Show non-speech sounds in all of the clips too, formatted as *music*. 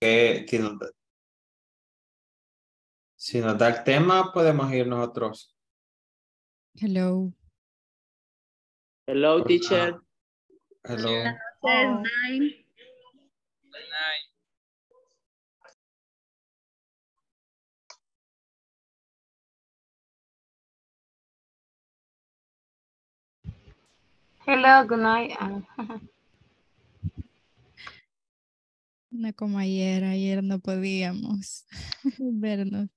que si nos, si nos da el tema, podemos ir nosotros. Hello. Hello, teacher. Hello. Hello, good night. *laughs* No como ayer, ayer no podíamos *laughs* vernos.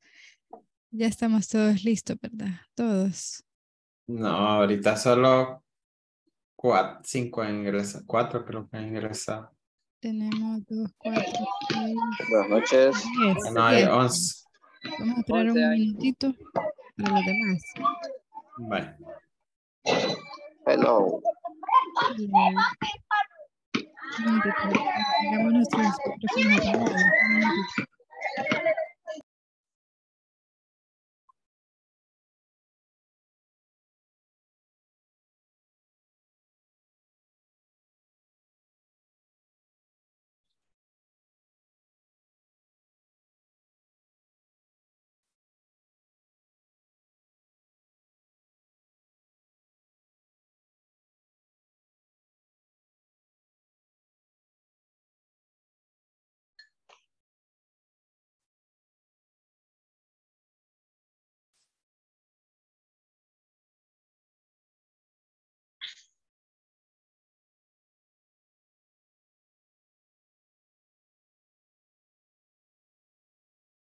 Ya estamos todos listos, ¿verdad? Todos. No, ahorita solo cuatro, cinco han ingresado, cuatro creo que han ingresado. Tenemos dos, cuatro, seis, Buenas noches. diez. No hay diez. once. Vamos a esperar Once un minutito para los demás. Hello. Hello. community, everyone to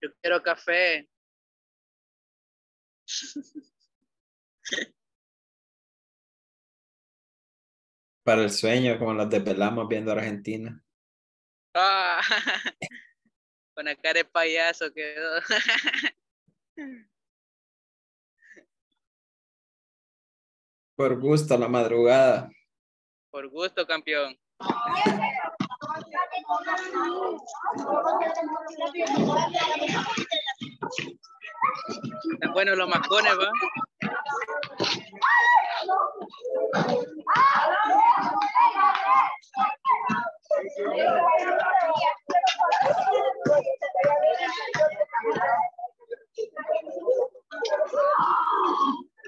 Yo quiero café. Para el sueño, como los desvelamos viendo Argentina. Ah, *laughs* con la cara de payaso quedó. Por gusto, la madrugada. Por gusto, campeón. Están buenos los mascones, ¿va?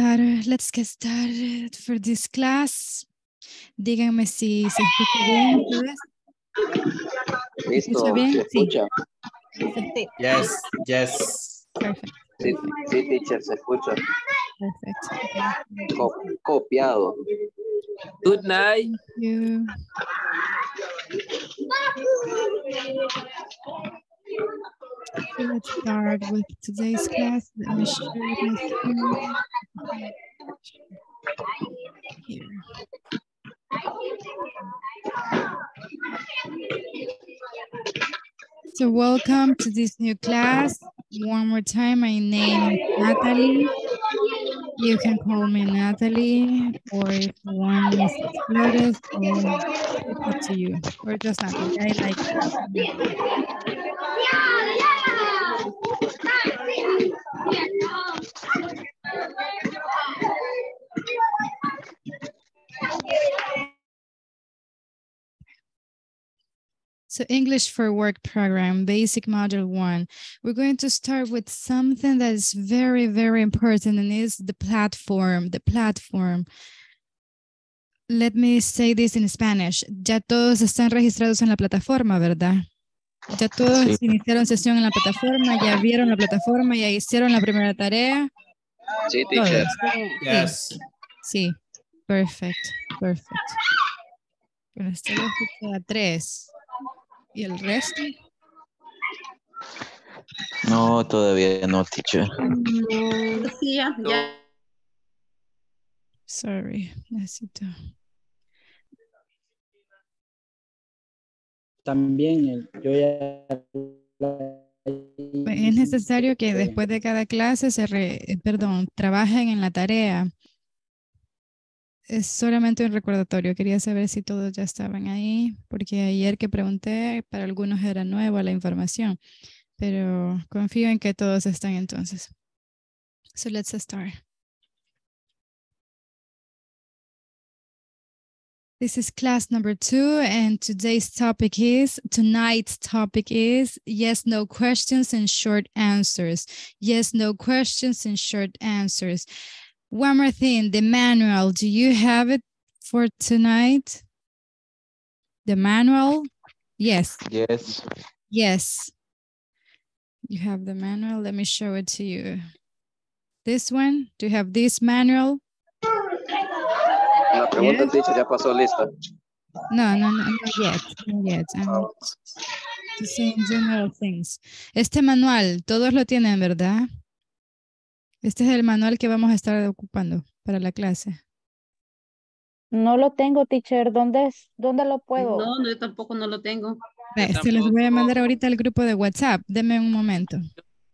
Started. Let's get started for this class. Díganme si se escucha bien. ¿puedes? Listo. escucha bien? ¿Se Sí. escucha? Yes, yes. Perfect. Sí, sí, teacher, se escucha. Perfect. Co- copiado. Good night. Thank you. Let's start with today's class. Let me my screen. Here. So welcome to this new class. One more time, my name is Natalie. You can call me Natalie, or if one is Flores, or up to you, or just Natalie. I like. So English for Work program, basic module one. We're going to start with something that is very, very important and is the platform, the platform. Let me say this in Spanish. Ya todos están registrados en la plataforma, ¿verdad? Ya todos Sí. iniciaron sesión en la plataforma, ya vieron la plataforma, ya hicieron la primera tarea. Sí, teacher. Yes. Sí, perfecto, perfecto. Vez queda tres. ¿Y el resto? No, todavía no, teacher. No. Sí, ya. Sorry, necesito. También Es necesario que después de cada clase se, re- eh, perdón, trabajen en la tarea. Es solamente un recordatorio. Quería saber si todos ya estaban ahí, porque ayer que pregunté, para algunos era nueva la información, pero confío en que todos están entonces. So let's start. This is class number two, and today's topic is tonight's topic is yes, no questions and short answers. Yes, no questions and short answers. One more thing the manual, do you have it for tonight? The manual? Yes, Yes. yes. You have the manual. Let me show it to you. This one, do you have this manual? La pregunta, Yes. teacher, ya pasó lista. No, no, no, not yet, not yet. I'm just saying general things. Este manual, todos lo tienen, ¿verdad? Este es el manual que vamos a estar ocupando para la clase. No lo tengo, teacher. ¿Dónde, es? ¿Dónde lo puedo? No, no, yo tampoco no lo tengo. Se los voy a mandar ahorita al grupo de WhatsApp. Denme un momento.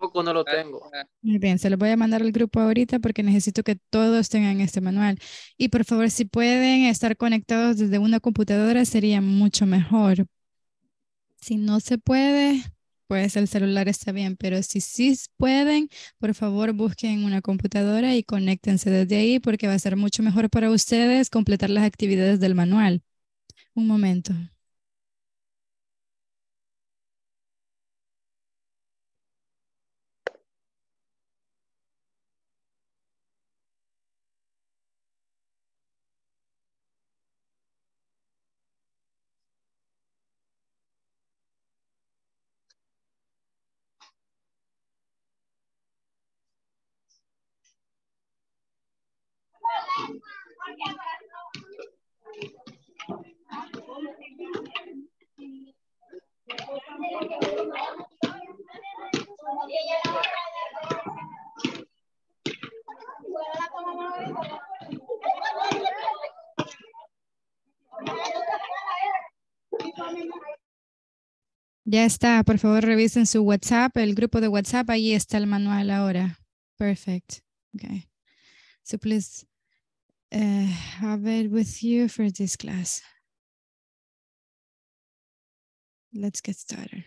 Tampoco no lo tengo. Muy bien, se los voy a mandar al grupo ahorita porque necesito que todos tengan este manual. Y por favor, si pueden estar conectados desde una computadora, sería mucho mejor. Si no se puede, pues el celular está bien, pero si sí pueden, por favor busquen una computadora y conéctense desde ahí porque va a ser mucho mejor para ustedes completar las actividades del manual. Un momento. Ya está, por favor revisen su WhatsApp, el grupo de WhatsApp, ahí está el manual ahora. Perfect. Okay. So please uh, have it with you for this class. Let's get started.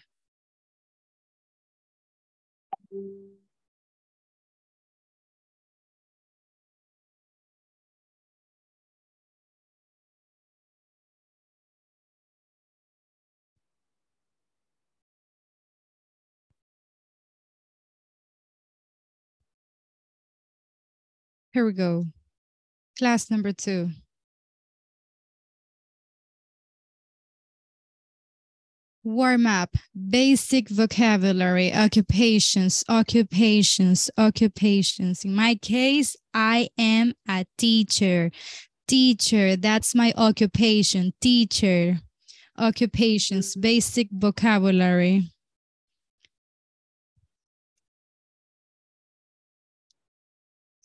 Here we go. Class number two. Warm up, basic vocabulary, occupations, occupations, occupations. In my case, I am a teacher. Teacher, that's my occupation, teacher. Occupations, basic vocabulary.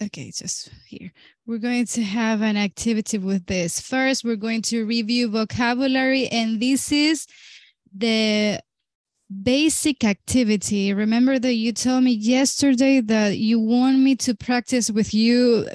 Okay, just here. We're going to have an activity with this. First, we're going to review vocabulary, and this is the basic activity. Remember that you told me yesterday that you want me to practice with you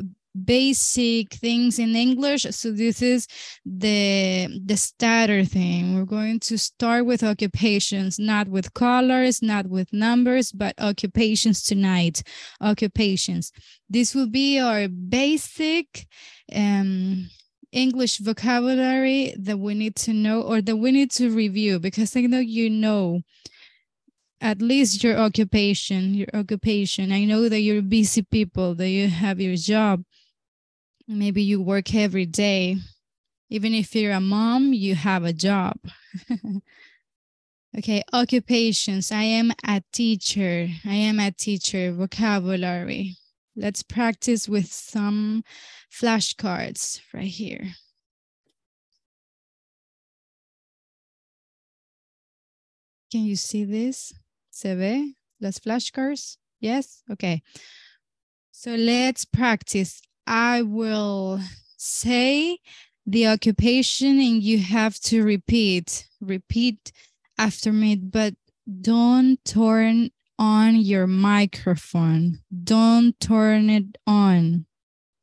basic things in English. So this is the the starter thing. We're going to start with occupations, not with colors, not with numbers, but occupations tonight. Occupations. This will be our basic um English vocabulary that we need to know or that we need to review because I know you know at least your occupation, your occupation. I know that you're busy people, that you have your job. Maybe you work every day. Even if you're a mom, you have a job. *laughs* okay, occupations. I am a teacher. I am a teacher. Vocabulary. Let's practice with some flashcards right here. Can you see this? ¿Se ve? Las flashcards? Yes? Okay. So let's practice. I will say the occupation and you have to repeat. Repeat after me, but don't turn on your microphone. Don't turn it on.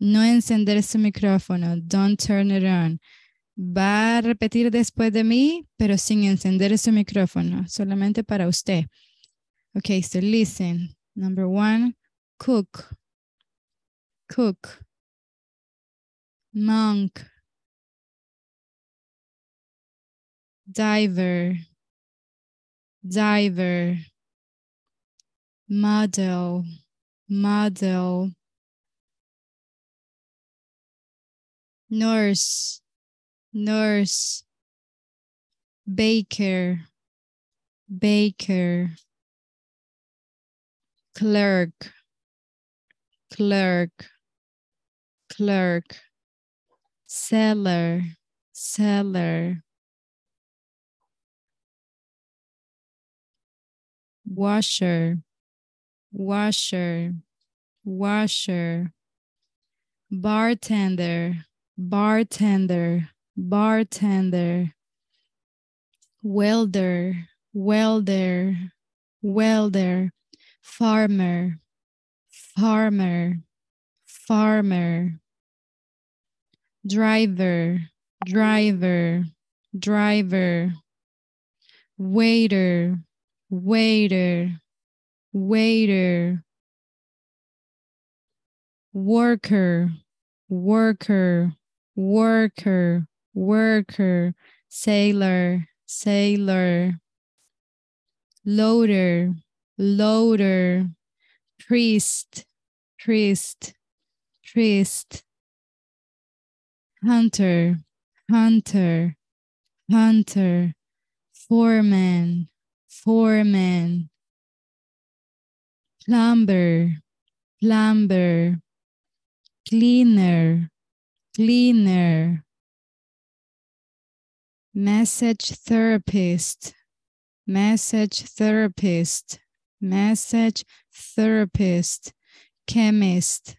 No encender su micrófono. Don't turn it on. Va a repetir después de mí, pero sin encender su micrófono, solamente para usted. Okay, so listen. Number one, cook. Cook. Monk. Diver. Diver. Model. Model. Nurse. Nurse. Baker. Baker. Clerk. Clerk. Clerk. Seller. Seller. Washer. Washer. Washer. Bartender. Bartender. Bartender. Welder. Welder. Welder. Farmer. Farmer. Farmer. Driver. Driver. Driver. Waiter. Waiter. Waiter. Worker. Worker. Worker. Worker. Sailor. Sailor. Loader. Loader. Priest. Priest. Priest. Hunter. Hunter. Hunter. Foreman. Foreman. Plumber. Plumber. Cleaner. Cleaner. Message therapist. Message therapist. Message therapist. Chemist.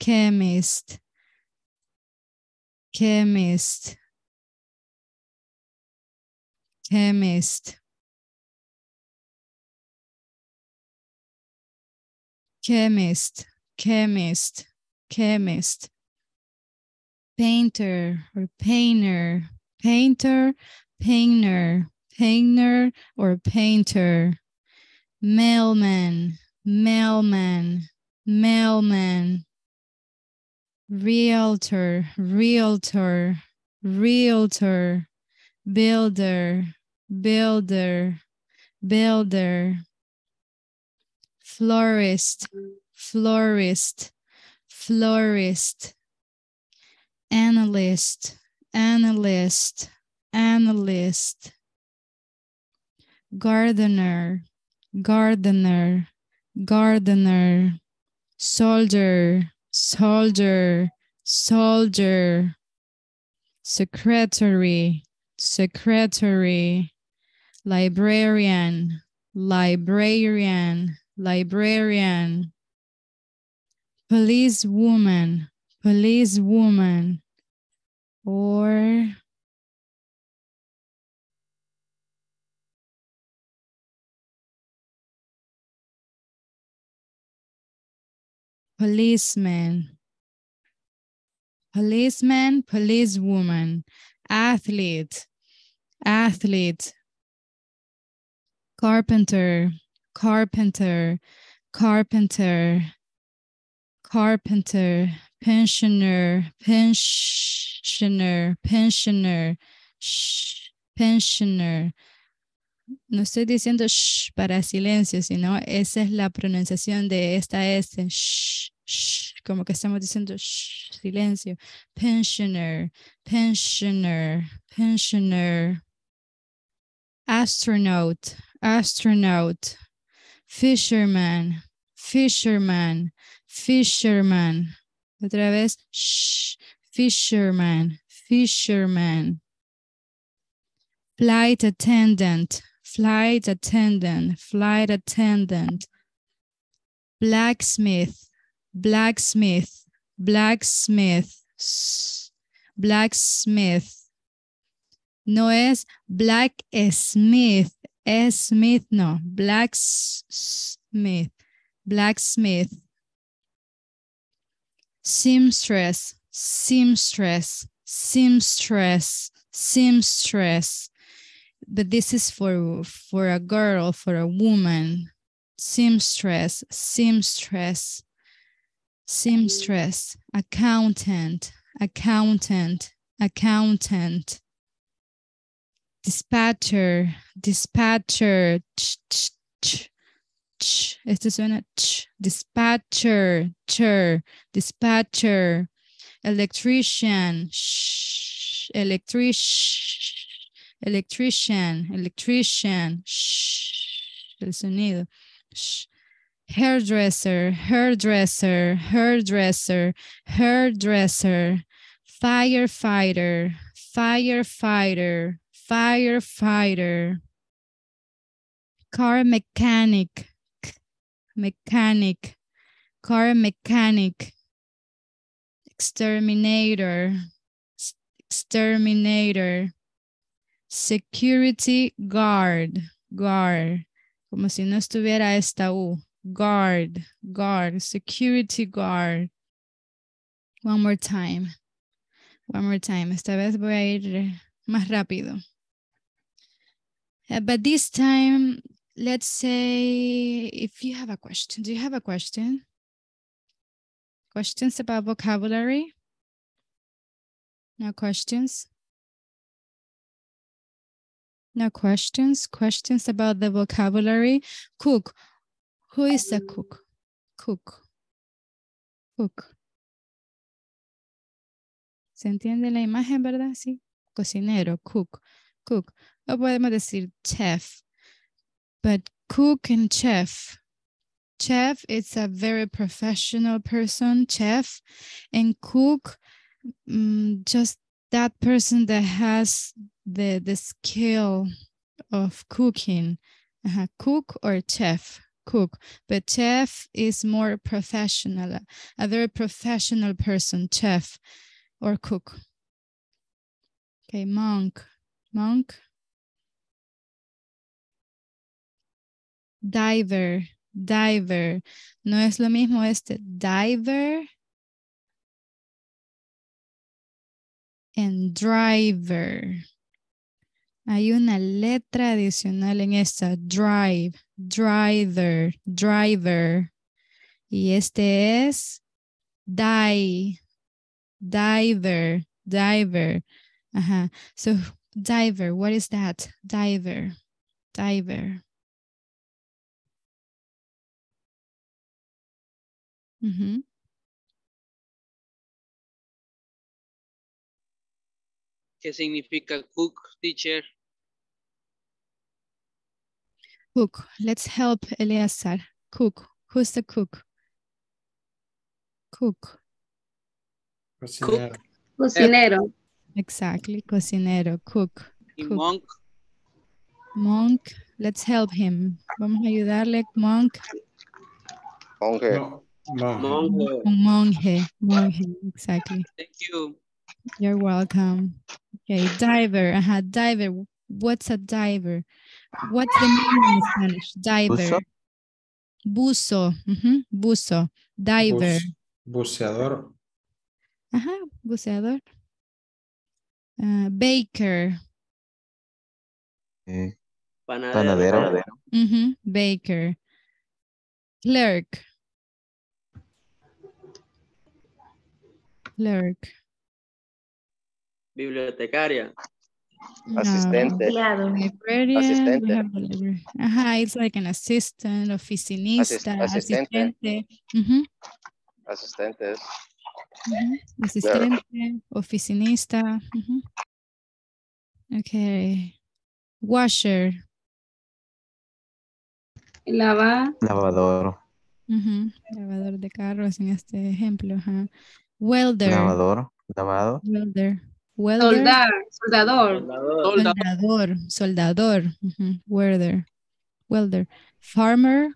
Chemist. Chemist. Chemist. Chemist. Chemist. Chemist. Painter or painter. Painter. Painter. Painter or painter. Mailman. Mailman. Mailman. Realtor. Realtor. Realtor. Builder. Builder. Builder. Florist. Florist. Florist. Analyst. Analyst. Analyst. Gardener. Gardener. Gardener. Soldier. Soldier. Soldier. Secretary. Secretary. Librarian. Librarian. Librarian. Policewoman. Policewoman. Or policeman, policeman, policewoman, athlete, athlete, carpenter, carpenter, carpenter, carpenter, pensioner, pensioner, pensioner, pensioner. No estoy diciendo shh para silencio, sino esa es la pronunciación de esta S, shh, shh, como que estamos diciendo shh, silencio. Pensioner, pensioner, pensioner. Astronaut, astronaut. Fisherman, fisherman, fisherman. Otra vez, shh, fisherman, fisherman. Flight attendant, flight attendant, flight attendant, blacksmith, blacksmith, blacksmith, blacksmith. No es black smith, es smith, no, blacksmith, blacksmith. Seamstress, seamstress, seamstress, seamstress. But this is for for a girl, for a woman. Seamstress, seamstress, seamstress, mm-hmm. accountant, accountant, accountant. Dispatcher, dispatcher, ch, ch, ch, ch. Este suena ch. Dispatcher, chur, dispatcher, electrician, shh, electric, electrician, electrician, shh, el sonido, shh. hairdresser, hairdresser, hairdresser, hairdresser, firefighter, firefighter, firefighter, car mechanic, mechanic, car mechanic, exterminator, exterminator, security guard, guard, como si no estuviera esta U, guard, guard, security guard. One more time. One more time. Esta vez voy a ir más rápido. Uh, but this time, let's say if you have a question, do you have a question? Questions about vocabulary? No questions? No questions? Questions about the vocabulary? Cook. Who is the cook? Cook. Cook. ¿Se entiende la imagen, verdad? Sí. Cocinero, cook, cook. O podemos decir chef. But cook and chef. Chef is a very professional person, chef. And cook, mm, just that person that has the, the skill of cooking. Ajá, Cook or chef, cook. But chef is more professional, a very professional person, chef or cook. Okay, monk, monk. Diver, diver. No es lo mismo este diver and driver. Hay una letra adicional en esta, drive, driver, driver. Y este es die, diver, diver. Ajá. So diver, what is that? Diver, diver. Ujú. ¿Qué significa cook, teacher? Cook. Let's help Eleazar. Cook. Who's the cook? Cook. Cocinero. Cocinero. Exactly. Cocinero. Cook. Y Cook. monk, Monk. Let's help him. Vamos a ayudarle. Monk. Monje. No, no. monk. Un monje. Monje. Exactly. Thank you. You're welcome. Okay. Diver. Ajá. Diver. What's a diver? What's the meaning in Spanish? Diver. Buzo. Buzo. ujú, Buzo. Diver. Bus- buceador. Ajá. Buceador. Ah, baker. Eh, Panadero. panadero. Ujú, Baker. Clerk. Clerk. Bibliotecaria. No. Asistente. Empleado. Librarian, Asistente. Ajá, it's like an assistant, oficinista, asistente. asistente. Asistentes. Asistente, oficinista. ujú. Okay. Washer. Lava. Lavador. Lavador de carros en este ejemplo. ajá. Welder. Lavador. Lavado. Welder. Welder, Soldar, soldador, Soldador. soldador, soldador, ujú, welder, welder, farmer,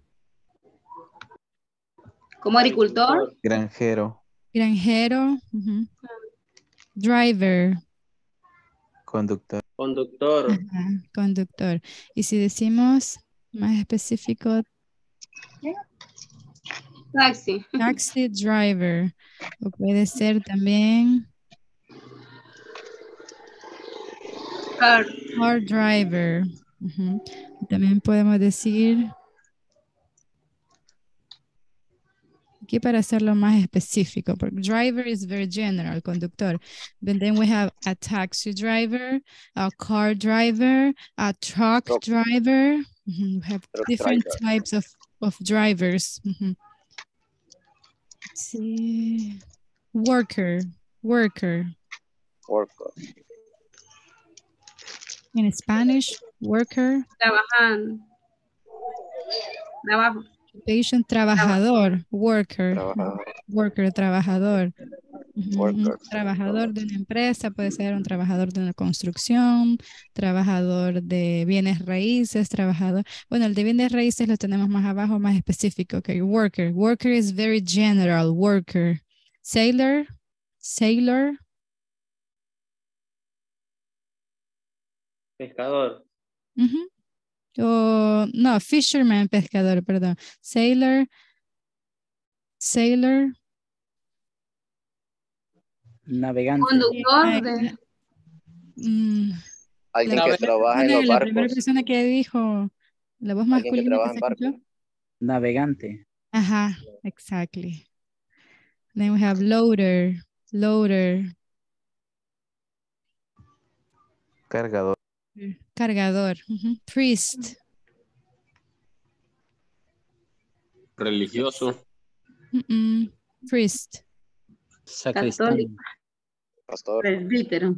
como agricultor, Granjero. granjero, driver, Conductor. Conductor. ajá, conductor. Y si decimos más específico, taxi, taxi driver, o puede ser también car, car driver. ujú. También podemos decir aquí para hacerlo más específico, porque driver is very general, conductor. But then we have a taxi driver, a car driver, a truck driver. We have Truck different driver. types of, of drivers. Let's see. Worker, worker. worker, In Spanish, worker, trabajando, trabajo, occupation, trabajador, worker, trabajador, worker, trabajador. Worker, Un trabajador de una empresa puede ser un trabajador de una construcción, trabajador de bienes raíces, trabajador. Bueno, el de bienes raíces lo tenemos más abajo, más específico. Okay, worker. Worker is very general. Worker. Sailor. Sailor. Pescador. ujú. O no, fisherman, pescador, perdón. Sailor. Sailor. Navegante. conductor de, Mm, alguien La que primera trabaja en los La primera barcos, persona que dijo la voz que masculina trabaja que en se escuchó. barcos, Navegante. Ajá, exactly. Then we have loader, loader, Cargador. Cargador, ujú, priest, Religioso. mm-mm, priest, Sacristán. Pastor, Presbítero.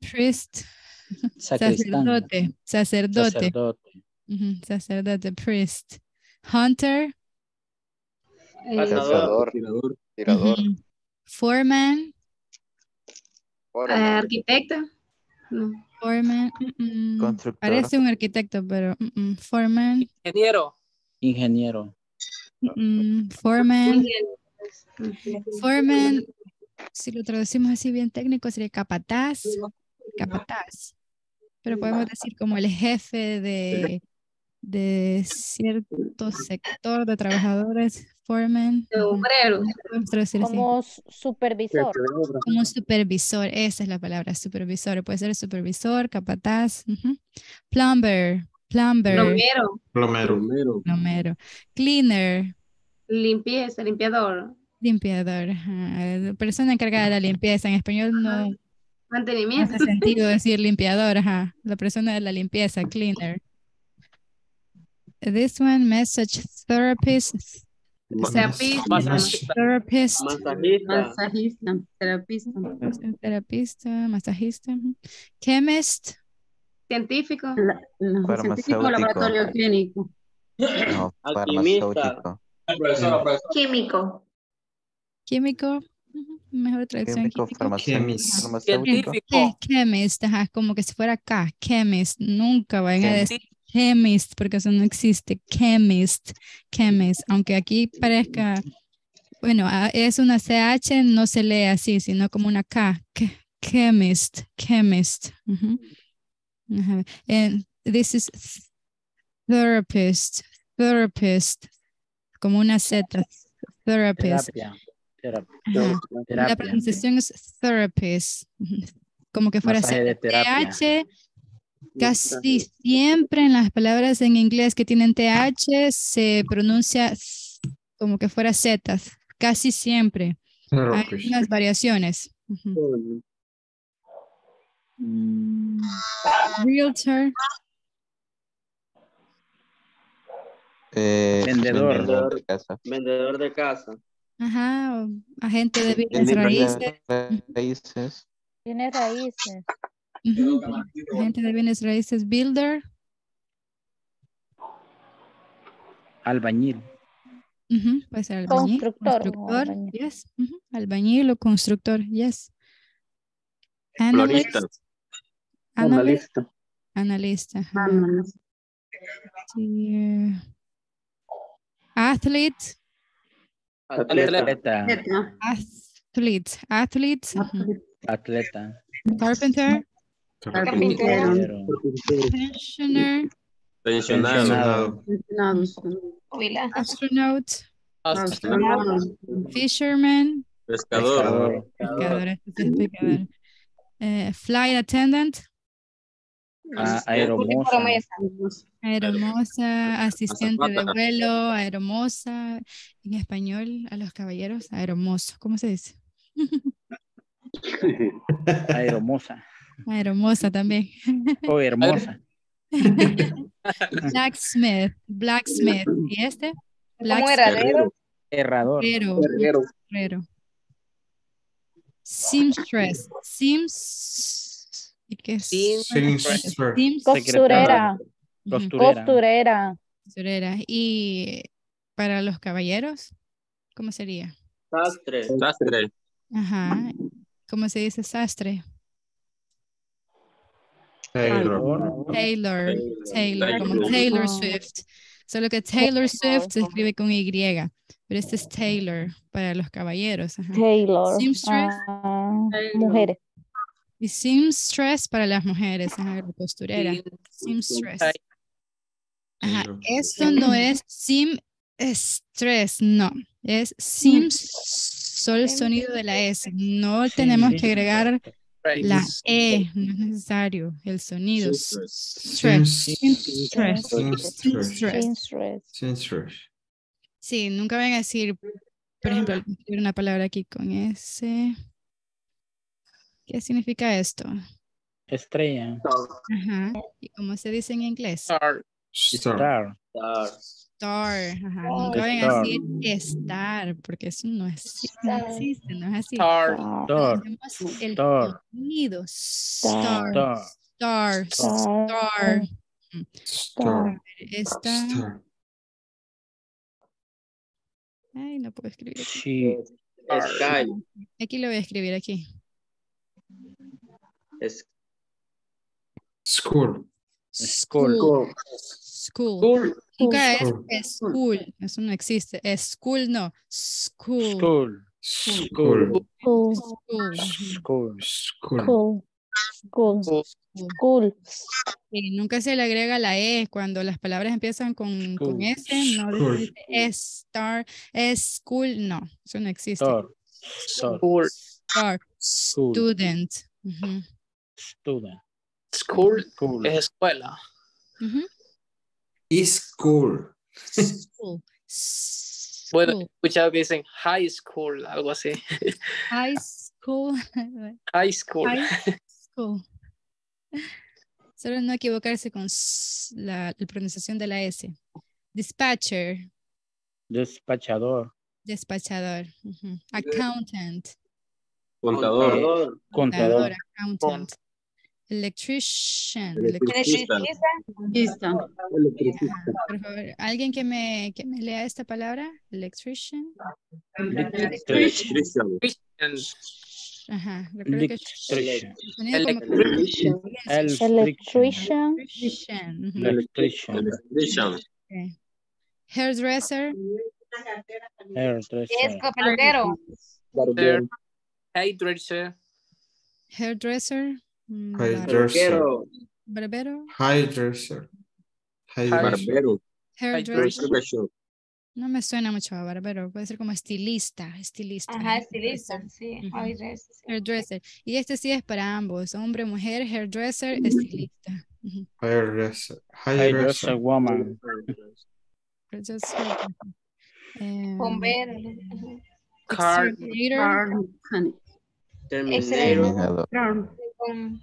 priest, *laughs* Sacristán. sacerdote, sacerdote, Sacerdote. ujú, sacerdote, priest, hunter, eh, Cazador. Tirador. tirador, ujú, foreman, eh, foreman, arquitecto, no, foreman, Constructor. parece un arquitecto, pero foreman, Ingeniero. Ingeniero. mm-mm, foreman. Foreman, si lo traducimos así bien técnico, sería capataz, capataz. Pero podemos decir como el jefe de, de cierto sector de trabajadores, foreman. de. Como supervisor. Como un supervisor, esa es la palabra, supervisor. Puede ser supervisor, capataz. Plumber, plumber, plomero, Plomero. Plomero. Cleaner, limpieza, limpiador, limpiador. ajá, la Persona encargada de la limpieza. En español no, No mantenimiento, hace sentido *laughs* decir limpiador, ajá. La persona de la limpieza, cleaner. This one, message therapist, Masajista. therapist, Masajista. Masajista. Terapista. terapista, masajista, ujú. chemist, científico, La, la- Farmacéutico. científico laboratorio clínico. No, *laughs* Alquimista. farmacéutico. químico, químico, mejor traducción. Químico, químico. farmacéutico. Chemist. farmacéutico. Eh, Científico. chemist, ajá, como que si fuera acá, chemist, nunca van a decir chemist, porque eso no existe, chemist, chemist, aunque aquí parezca, bueno, es una CH, no se lee así, sino como una K, che- chemist, chemist. And this is therapist, therapist, como una Z, therapist. Terapia. La pronunciación es therapist, como que fuera terapia. TH, casi siempre en las palabras en inglés que tienen TH se pronuncia como que fuera Z, casi siempre. Hay unas variaciones. Mm, Realtor, Eh, Vendedor. vendedor de casa. Vendedor de casa. ajá, agente de bienes raíces. Tiene raíces. Ujú, agente de bienes raíces, builder, Albañil. ujú, puede ser albañil, Constructor o constructor, albañil. yes, ujú, albañil o constructor, yes. Analista. Analista. ajá. Analyst. Sí, eh. Athlete. Atleta. Atleta. Atleta. Athlete. Athlete. ujú. Atleta. Carpenter. Carpintero. Pensioner. Pensionado. Astronaut. Astronautas. Fisherman. Pescador. Pescador. es pescador. Eh, flight attendant. a- Aeromoza. Aeromosa, asistente de vuelo, aeromosa, en español a los caballeros, aeromoso, ¿cómo se dice? *laughs* Aeromoza. Aeromosa también. O hermosa. *laughs* Blacksmith, blacksmith, ¿y este? Herrador. Herrero, Herrero. herrero. Seamstress, Sims, ¿y qué es? Seamstress. Sims- Costurera. Costurera. Costurera. costurera. Y para los caballeros, ¿cómo sería? Sastre. Ajá, ¿cómo se dice sastre? Taylor. Taylor, Taylor, como Taylor Swift. Solo que Taylor Swift se escribe con Y, pero este es Taylor para los caballeros. ajá. Taylor. Seamstress. Ah, mujeres. Y seamstress para las mujeres, ajá, la costurera. Seamstress. Ajá, esto no es seamstress, no. Es seams, solo el sonido de la S. No tenemos que agregar la E, no es necesario. El sonido. Stress. Seamstress. Seamstress. Seamstress. Seamstress. Sí, nunca van a decir, por ejemplo, una palabra aquí con S. ¿Qué significa esto? Estrella. Ajá. ¿Y cómo se dice en inglés? Star. Star. Star. Ajá. Nunca van a Star. decir estar, porque eso no, es, no existe, no es así. Star. Tenemos el Star. sonido. Star. Star. Star. Star. Star. Esta. Star. Ay, no puedo escribir aquí. Sky. Aquí lo voy a escribir aquí. Es- School. School. School. Nunca es School. es school. Eso no existe. Es school, no. School. School. School. School. School. School. Cool. Y nunca se le agrega la E cuando las palabras empiezan con, con School. S, no School. dice es star, es school, no, eso no existe. Star. Star. Star, School. student. Student. School School. es escuela. School. Bueno, he escuchado que dicen high school, algo así. high school, *laughs* High school. high school. Solo no equivocarse con la, la pronunciación de la S. Dispatcher, Despachador. despachador. Accountant. Contador. Contador. Contador, accountant. Electrician. Lista. Ajá, Por favor, alguien que me, que me lea esta palabra, electrician. Electrician. Ajá, Electrician. que- Electrician. Electrician. Electrician. Hairdresser, Hairdresser. There. Hairdresser. hairdresser, Hairdresser. Barbero, Hairdresser. Hairdresser. hairdresser. No me suena mucho a barbero, puede ser como estilista, estilista. Ajá, estilista, sí. Ujú. hairdresser. Hairdresser. Y este sí es para ambos, hombre, mujer, hairdresser, estilista. Hairdresser. Hairdresser Hairdresser. woman. hairdresser, em, Bombero. Car. exterminator, Car. Terminator. Con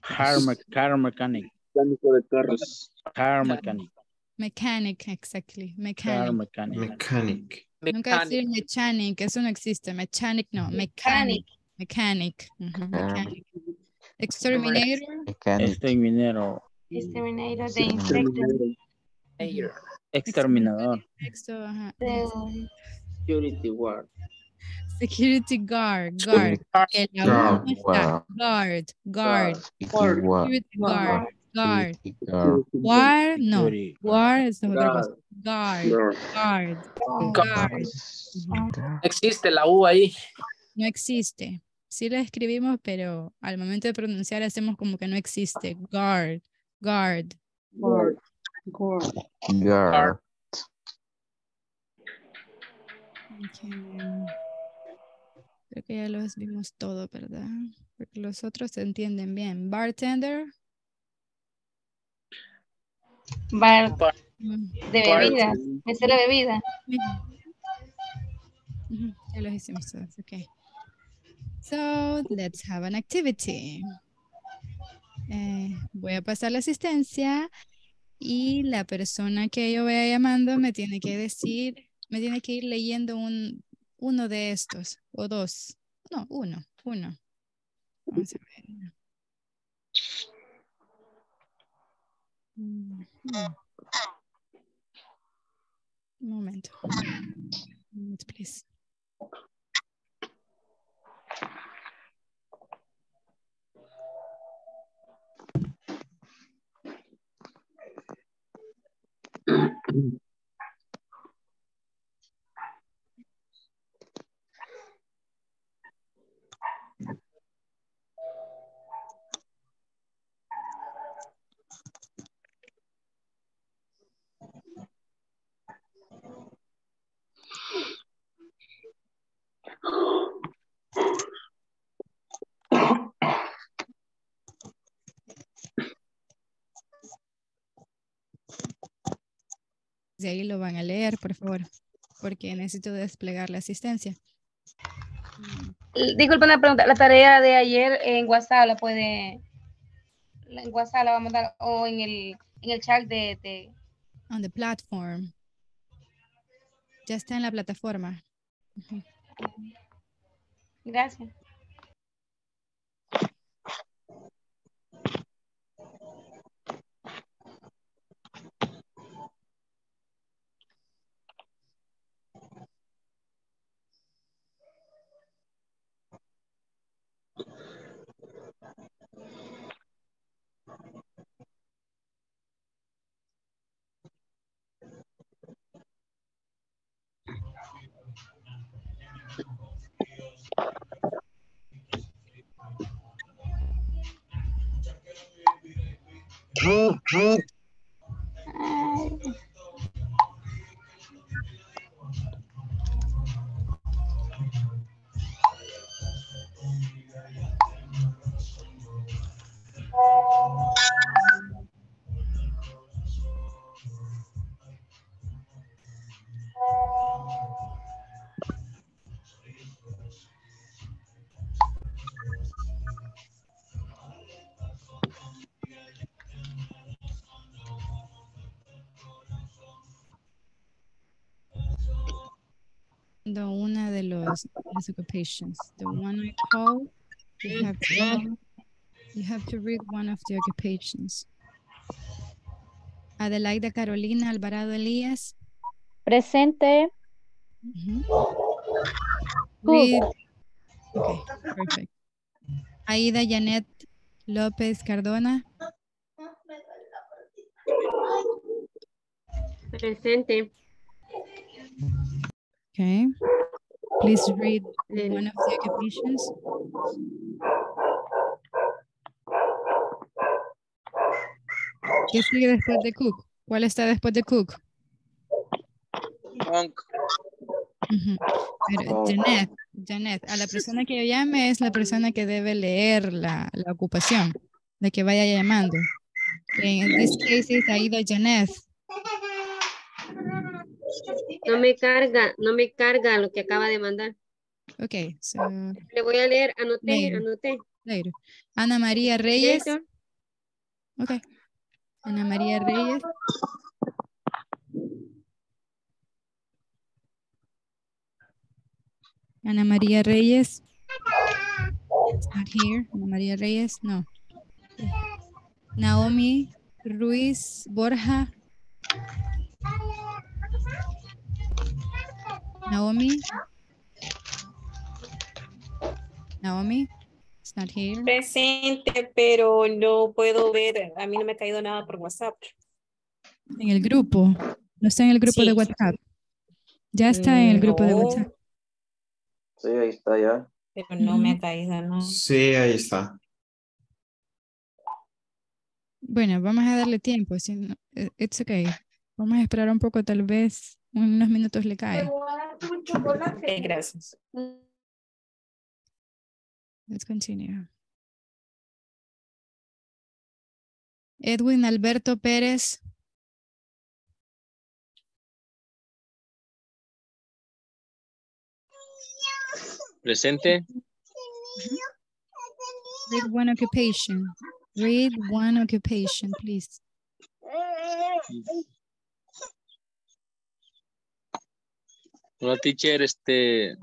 Car, me- *laughs* car mechanic. Mecánico de carros. Car mechanic. mechanic, exactly, Car mechanic. mechanic. Mechanic. Nunca decir Mechanic. mechanic, eso no existe. Mechanic no, mechanic. Mechanic. ujú, mechanic. Exterminator, Mechanic. Exterminador. exterminator de insectos. Exterminador. ajá. de- Security guard. Security guard, guard. Que la Guard, no está. Guard, guard. Guard. Security guard, guard. Guard. No. War es otra cosa. Guard, Guard. guard, guard. Existe la U ahí. No existe. Sí la escribimos, pero al momento de pronunciar hacemos como que no existe. Guard, guard. Guard. Guard. Guard. Ok. Creo que ya los vimos todo, ¿verdad? Porque los otros se entienden bien. Bartender. Bar Mm, de bebida. Mesero de bebida. Ya los hicimos todos, ok. So, let's have an activity. Eh, voy a pasar la asistencia y la persona que yo vaya llamando me tiene que decir, me tiene que ir leyendo un, uno de estos o dos. No, uno, uno. Mm, mm. *clears throat* De ahí lo van a leer, por favor, porque necesito desplegar la asistencia. Disculpa una pregunta. La tarea de ayer en WhatsApp la puede. la- En WhatsApp la va a mandar o en el, en el chat de, de- On the platform. Ya está en la plataforma. Gracias. jour una de los occupations. The one I call, you have to, you have to read one of the occupations. Adelaida Carolina Alvarado Elías. Presente. Mm-hmm. Ujú. Read. Okay, perfect. Aida Janet López Cardona. Presente. Okay. Please read one of the occupations. ¿Qué sigue después de Cook? ¿Cuál está después de Cook? Monk. Pero Janet, Janet, a la persona que yo llame es la persona que debe leer la, la ocupación, la que vaya llamando. En this case is Aida Janet. No me carga, no me carga lo que acaba de mandar. Okay, so Le voy a leer, anoté, Later. anoté. later. Ana María Reyes. Later. Okay. Ana María Reyes. Ana María Reyes. It's not here. Ana María Reyes, no. Naomi Ruiz Borja. Naomi. Naomi is not here. Presente, pero no puedo ver. A mí no me ha caído nada por WhatsApp. En el grupo. No está en el grupo de. WhatsApp. Ya está en el grupo de. WhatsApp. Sí, ahí está ya. Pero no me ha caído, ¿no? Sí, ahí está. Bueno, vamos a darle tiempo. Eh, it's okay. Vamos a esperar un poco, tal vez unos minutos le cae. Ok, gracias. Let's continue. Edwin Alberto Pérez. Presente. Read one occupation. Read one occupation, please. Hola, teacher, este.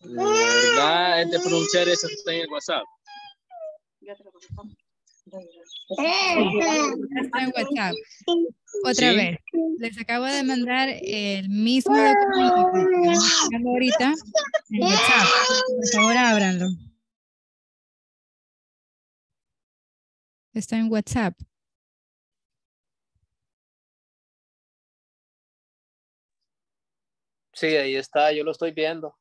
La verdad es de pronunciar eso que está en el WhatsApp. Está en WhatsApp. Otra Sí. vez. Les acabo de mandar el mismo documento que estamos hablando ahorita en WhatsApp. Por favor, ábranlo. Está en WhatsApp. Sí, ahí está, yo lo estoy viendo.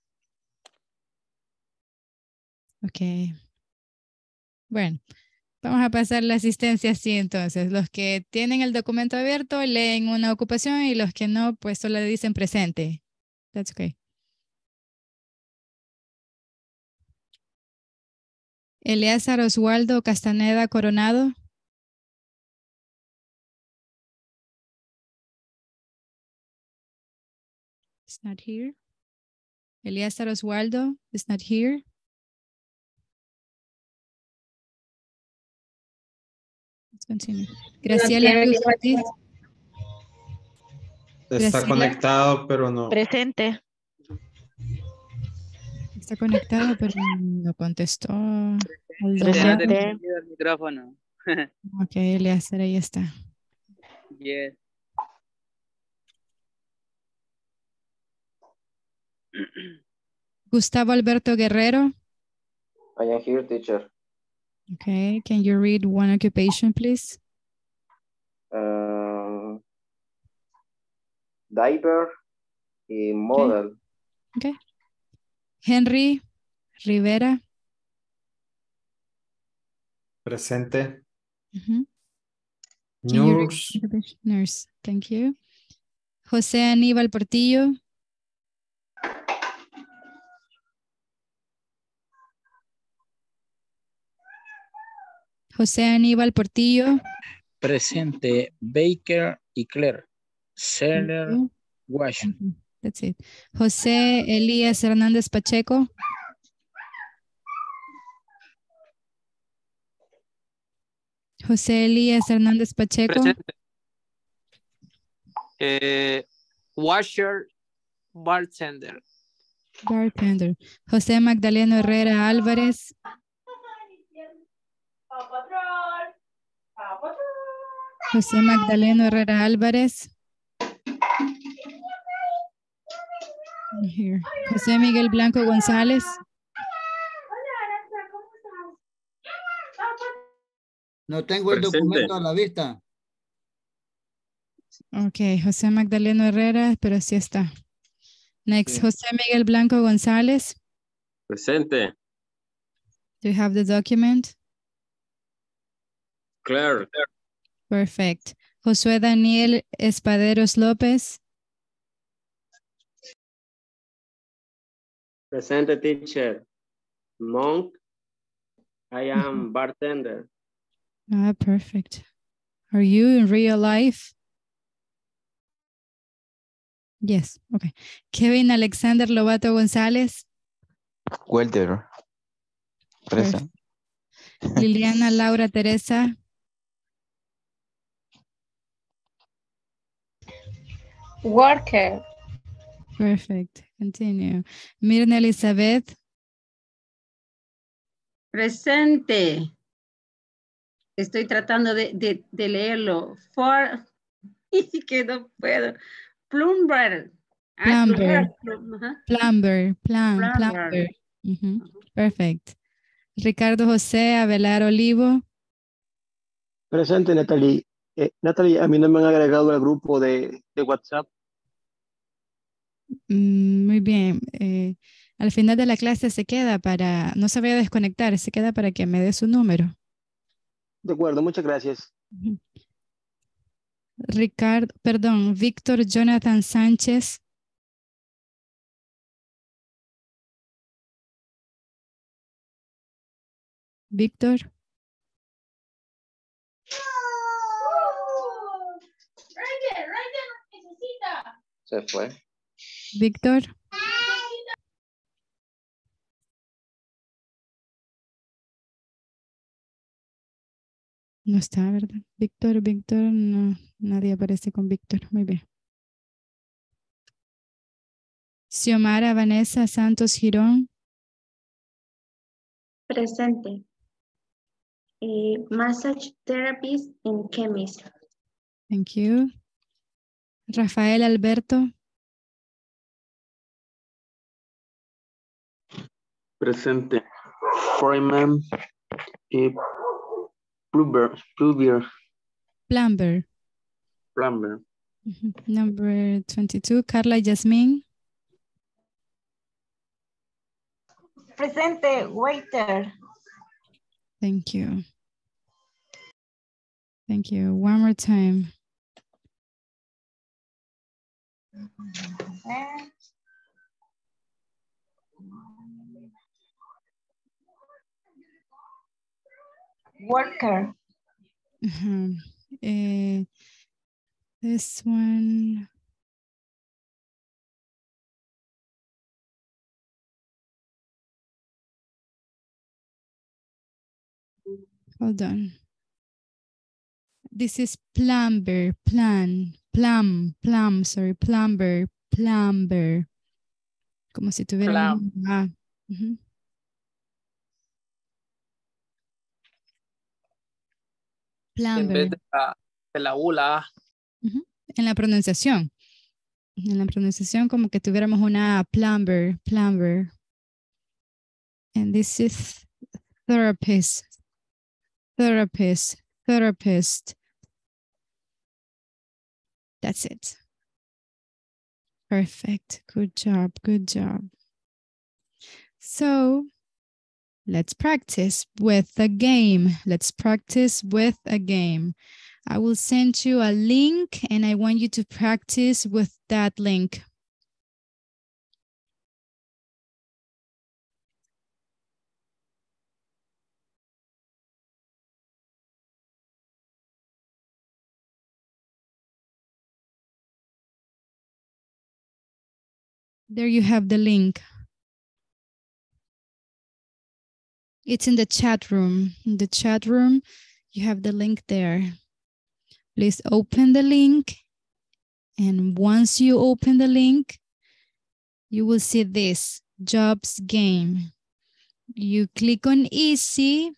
Ok. Bueno, vamos a pasar la asistencia así entonces. Los que tienen el documento abierto leen una ocupación y los que no, pues solo dicen presente. That's okay. Eleazar Oswaldo Castaneda Coronado. It's not here. Eleazar Oswaldo is not here. Let's continue. Graciela Cruz Ortiz. Está Graciela. conectado, pero no. Presente. Está conectado, pero no contestó. Presente. el micrófono. *laughs* Ok, Eleazar, ahí está. Yes. Gustavo Alberto Guerrero. I am here, teacher. Okay, can you read one occupation, please? Um, diver y model. Okay. Henry Rivera. Presente. Nurse. Nurse, thank you. José Aníbal Portillo. José Aníbal Portillo. Presente Baker y Claire. Seller. Washington. That's it. José Elías Hernández Pacheco. José Elías Hernández Pacheco. Presente. Eh, washer, bartender. Bartender. José Magdaleno Herrera Álvarez. José Magdaleno Herrera Álvarez. Here. José Miguel Blanco González. No tengo el Presente. documento a la vista. Ok, José Magdaleno Herrera, pero sí está. Next, Sí. José Miguel Blanco González. Presente. Do you have the document? Claire. Perfect. Josué Daniel Espaderos López. Presente, teacher. Monk. I am bartender. Ah, perfect. Are you in real life? Yes, okay. Kevin Alexander Lobato González. Welder. Present. Liliana Laura Teresa. Worker. Perfect. Continue. Mirna Elizabeth. Presente. Estoy tratando de, de, de leerlo. For, *laughs* y que no puedo. Plumber. Ah, Plumber. plumber, plum-. Plumber. Plan. Plumber. Perfect. Ricardo José Avelar Olivo. Presente, Natalie. Eh, Natalie, a mí no me han agregado al grupo de, de WhatsApp. Mm, Muy bien. eh, al final de la clase se queda para, no se vaya a desconectar, se queda para que me dé su número. De acuerdo, muchas gracias. Ricardo, perdón, Víctor Jonathan Sánchez. Víctor, Se fue. Víctor. No está, ¿verdad? Víctor, Víctor, no, nadie aparece con Víctor. Muy bien. Xiomara Vanessa Santos Girón. Presente. Eh, massage therapist and chemist. Thank you. Rafael Alberto. Presente. Foreman y Pluber, Pluber, Plumber. Plumber. Ujú. *laughs* Number 22. Carla Yasmin. Presente, waiter. Thank you. Thank you. One more time. Worker. Ajá. *laughs* Eh, this one. Hold on. This is plumber, plan, plum, plum, sorry, plumber, plumber. Como si tuviera Plum. un A. Ujú. En Plumber. vez de la, de la U, la A. Ujú, En la pronunciación. En la pronunciación como que tuviéramos una plumber, plumber. And this is therapist, therapist, therapist. That's it. Perfect. Good job. Good job. So let's practice with a game. Let's practice with a game. I will send you a link and I want you to practice with that link. There you have the link. It's in the chat room. In the chat room, you have the link there. Please open the link. And once you open the link, you will see this jobs game. You click on easy,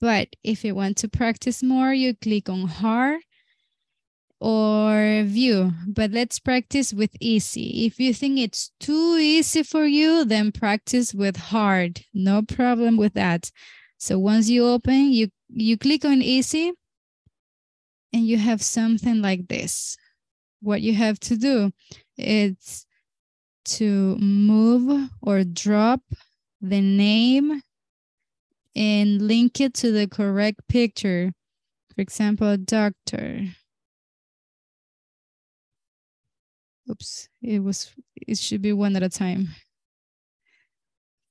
but if you want to practice more, you click on hard or view, but let's practice with easy. If you think it's too easy for you, then practice with hard. No problem with that. So once you open, you, you click on easy and you have something like this. What you have to do is to move or drop the name and link it to the correct picture. For example, doctor. Oops, it was, it should be one at a time.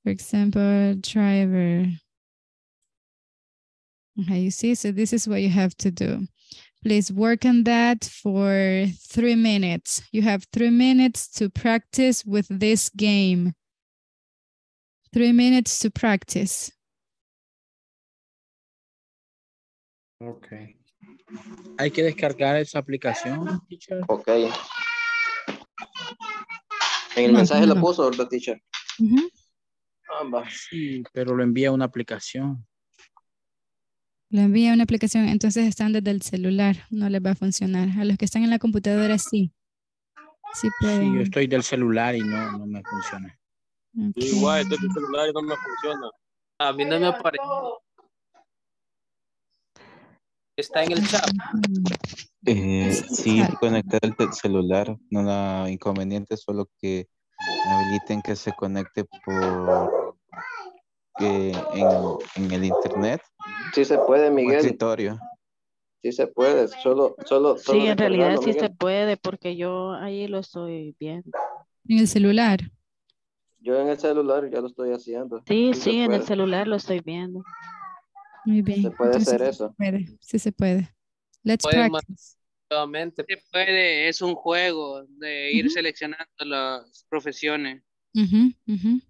For example, driver. Okay, you see, so this is what you have to do. Please work on that for three minutes. You have three minutes to practice with this game. Three minutes to practice. Okay. Hay que descargar esa aplicación, teacher. Ok. En el No, mensaje lo no. puso, ¿verdad, teacher? Ujú. Ah, va. Sí, pero lo envía una aplicación. Le envía una aplicación, entonces están desde el celular, no les va a funcionar. A los que están en la computadora sí. Sí Sí, pueden. yo estoy del celular y no, no me funciona. Yo Igual, desde el celular no me funciona. A mí no me aparece. Está en el chat. Eh, sí, conectar el celular, no da inconveniente, solo que habiliten que se conecte por que en, en el internet. Sí se puede, Miguel. escritorio. Sí se puede. Solo, solo, solo Sí, en realidad sí se puede porque yo ahí lo estoy viendo. En el celular. Yo en el celular ya lo estoy haciendo. Sí, sí, en el celular lo estoy viendo. Muy bien. Se puede Entonces, hacer sí eso. Se puede. Sí se puede. Let's Pueden practice. Se puede, es un juego de ir seleccionando las profesiones. Ujú, ujú.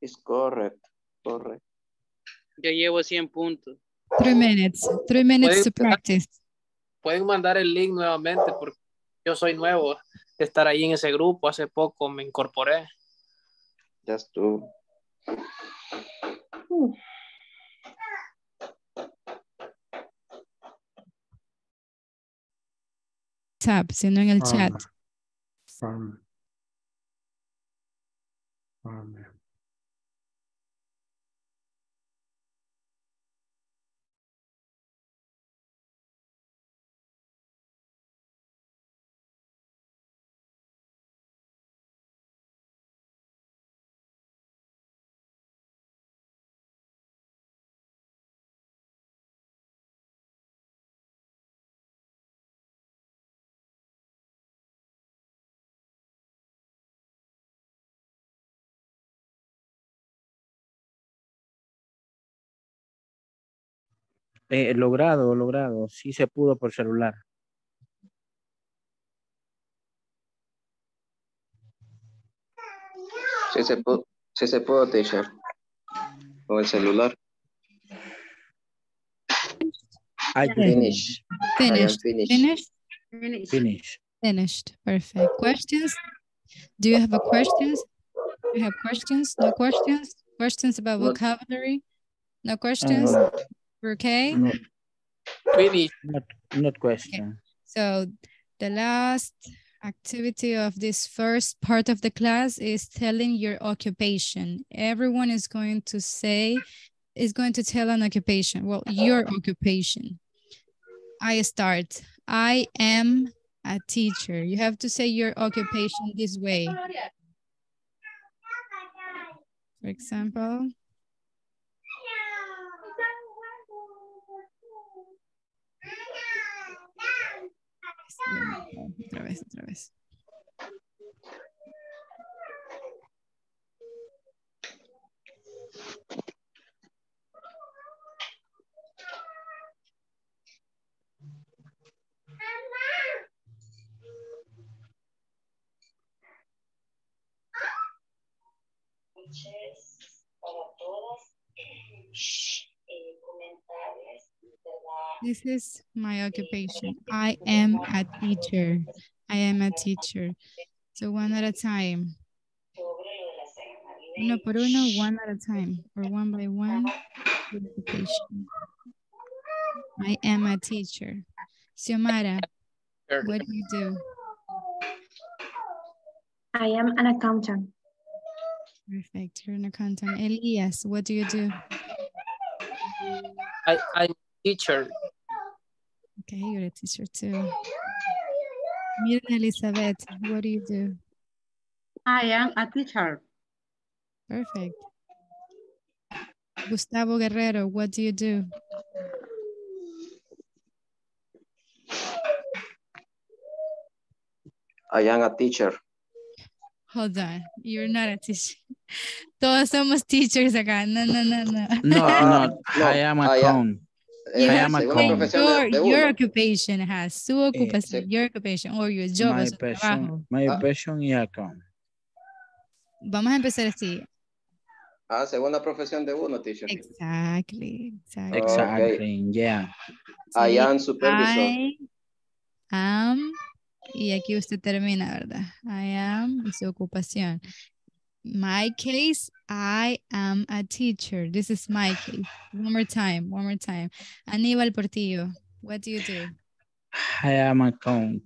Es correcto, correcto. Ya llevo 100 puntos. Three minutes. Three minutes to Pueden- practice. Pueden mandar el link nuevamente porque yo soy nuevo de estar ahí en ese grupo. Hace poco me incorporé. Ya estuvo. Tap, sino en el chat. Farmer. Farmer. Eh, logrado, logrado. Sí se pudo por celular. Sí se pudo, sí se pudo, teacher. Con el celular. I Finish. Finished. finished. Finished? Finish. Finished. Perfect. Questions? Do you have a questions? Do you have questions? No questions? Questions about vocabulary? No questions? We're okay? no, Finish. not, not question. So the last activity of this first part of the class is telling your occupation. Everyone is going to say, is going to tell an occupation. Well, your occupation. I start. I am a teacher. You have to say your occupation this way. For example, otra vez, otra vez. This is my occupation. I am a teacher. I am a teacher. So one at a time. Uno por uno, one at a time, or one by one. occupation. I am a teacher. Xiomara, what do you do? I am an accountant. Perfect. You're an accountant. Elias, what do you do? I, I'm teacher. Okay, you're a teacher too. Mirna Elizabeth, what do you do? I am a teacher. Perfect. Gustavo Guerrero, what do you do? I am a teacher. Hold on, you're not a teacher. *laughs* Todos somos teachers acá. No, no, no, no. No, no, *laughs* no, I am a I am- Eh, I am a según la cone. profesión Your, de, de your uno. occupation has su ocupación, your occupation, or your job, My o su trabajo. passion, my Ah. passion is account. Vamos a empezar así. Ah, según la profesión de uno, teacher. Exactly, exactly. Exactly, yeah. I am supervisor. I am, y aquí usted termina, ¿verdad? I am y su ocupación. My case, I am a teacher. This is my case. One more time, one more time. Aníbal Portillo, what do you do? I am account.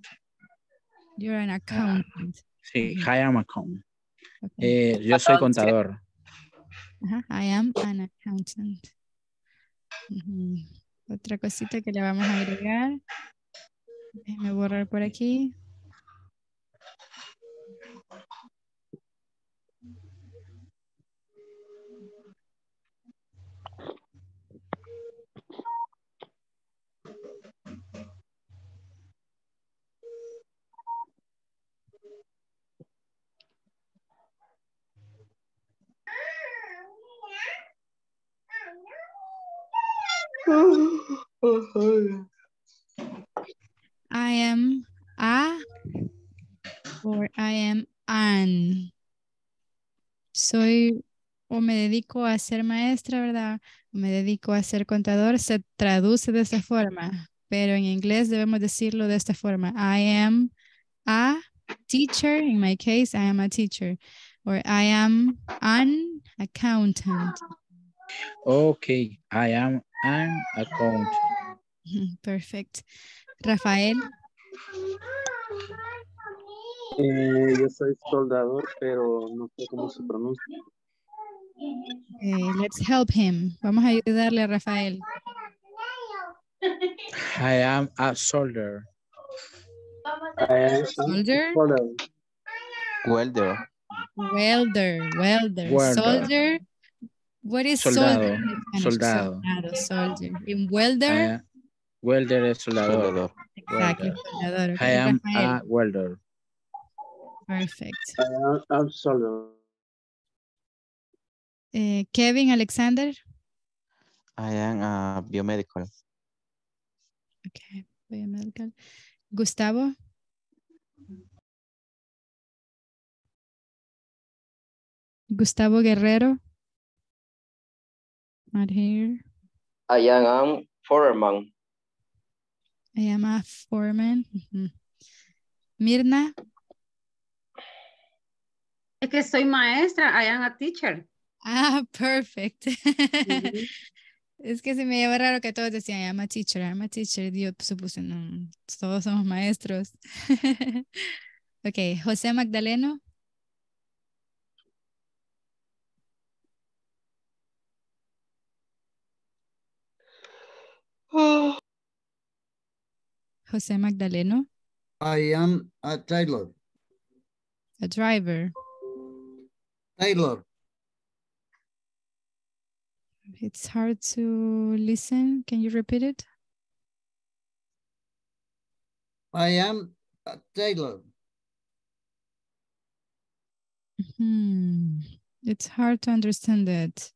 You're an accountant. Sí, I am account. Eh, yo soy contador. Ajá, I am an accountant. Ujú. Otra cosita que le vamos a agregar. Déjeme borrar por aquí. I am a or I am an. Soy o me dedico a ser maestra, ¿verdad? O me dedico a ser contador, se traduce de esta forma, pero en inglés debemos decirlo de esta forma. I am a teacher, in my case, I am a teacher, or I am an accountant. Okay, I am an accountant. *laughs* Ujú, Perfect. Rafael, Eh, yo soy soldador, pero no sé cómo se pronuncia. eh, let's help him. Vamos a ayudarle a Rafael. I am a soldier. Soldier? Welder. Welder, welder, Welder. soldier. What is Soldado, soldier in Spanish? soldado. Soldado, soldier. In welder, I- welder es soldador. exactly, welder. soldador. I am Rafael. a welder. Perfect. I am I'm soldier. Eh, Kevin Alexander. I am a biomedical. Okay, biomedical. Gustavo. Gustavo Guerrero. Not here. I am a foreman. I am a foreman. Mirna. Es que soy maestra, I am a teacher. Ah, perfect. *laughs* Es que se me lleva raro que todos decían, I'm a teacher, I'm a teacher. Yo supuse, no, todos somos maestros. *laughs* ok, José Magdaleno. *sighs* José Magdaleno, I am a Taylor. a driver. Taylor. It's hard to listen. Can you repeat it? I am a Taylor. Hmm. It's hard to understand that.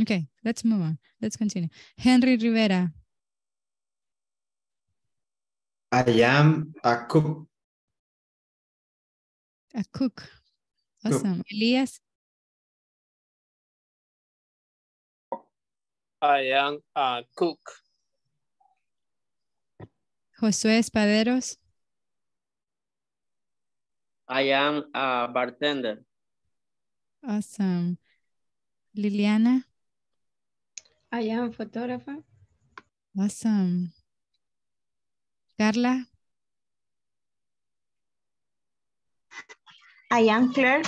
Okay, let's move on. Let's continue. Henry Rivera. I am a cook. A cook. Awesome. Elias. I am a cook. Josué Espaderos. I am a bartender. Awesome. Liliana. I am photographer. Awesome. Carla. I am clerk.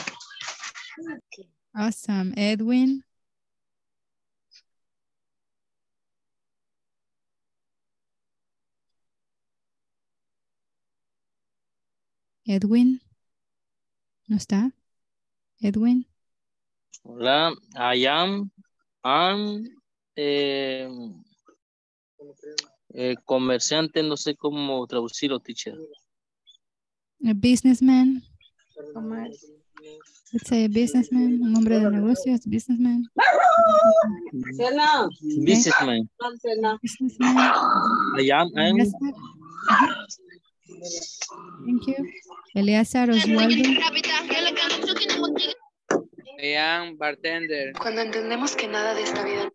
Awesome. Edwin. Edwin. ¿No está? Edwin. Hola, I am an eh, eh, comerciante, no sé cómo traducirlo, teacher. A businessman. Let's say a businessman. Un hombre de negocios. Businessman. Businessman. Businessman. I am Eleazar. Ajá. Thank you. Eleazar Oswaldo. I am bartender. Cuando entendemos que nada de esta vida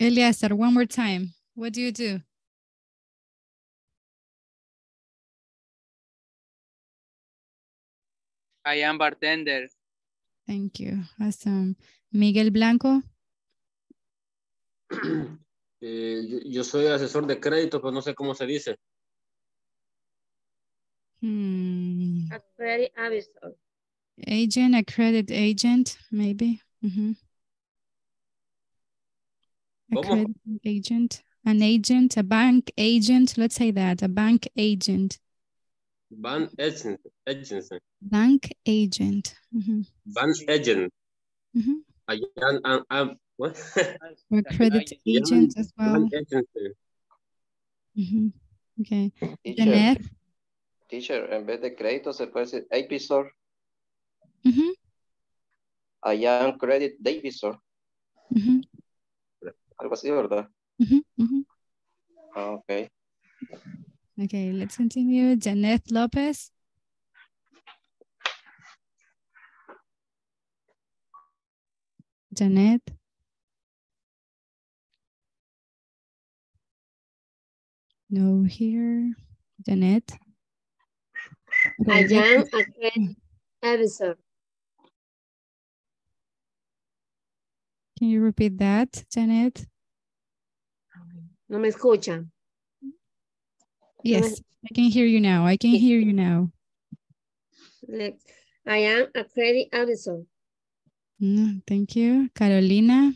Eleazar, one more time. What do you do? I am bartender. Thank you. Awesome. Miguel Blanco. *clears throat* Eh, yo, yo soy asesor de crédito, pero no sé cómo se dice. Hmm. A credit officer. Agent, a credit agent, maybe. Mhm. A ¿Cómo? credit agent, an agent, a bank agent. Let's say that, a bank agent. Bank agent. Agency. Bank agent. Mhm. Van agent. Mhm. Allá, ah, ah, what? Or credit Allá, agent as well. Van agency. Mhm. Okay. Teacher, Janet. teacher, en vez de crédito se puede decir Avisor. Mhm. I am credit Davisor. Mhm. Algo así, ¿verdad? Mhm. Ah, ok. Okay, let's continue. Janet Lopez. Janet. No here. Janet. I Okay, am Janet. a credit officer. Can you repeat that, Janet? No me escuchan. Yes, I can hear you now. I can hear you now. I am a credit officer. Mm, thank you. Carolina.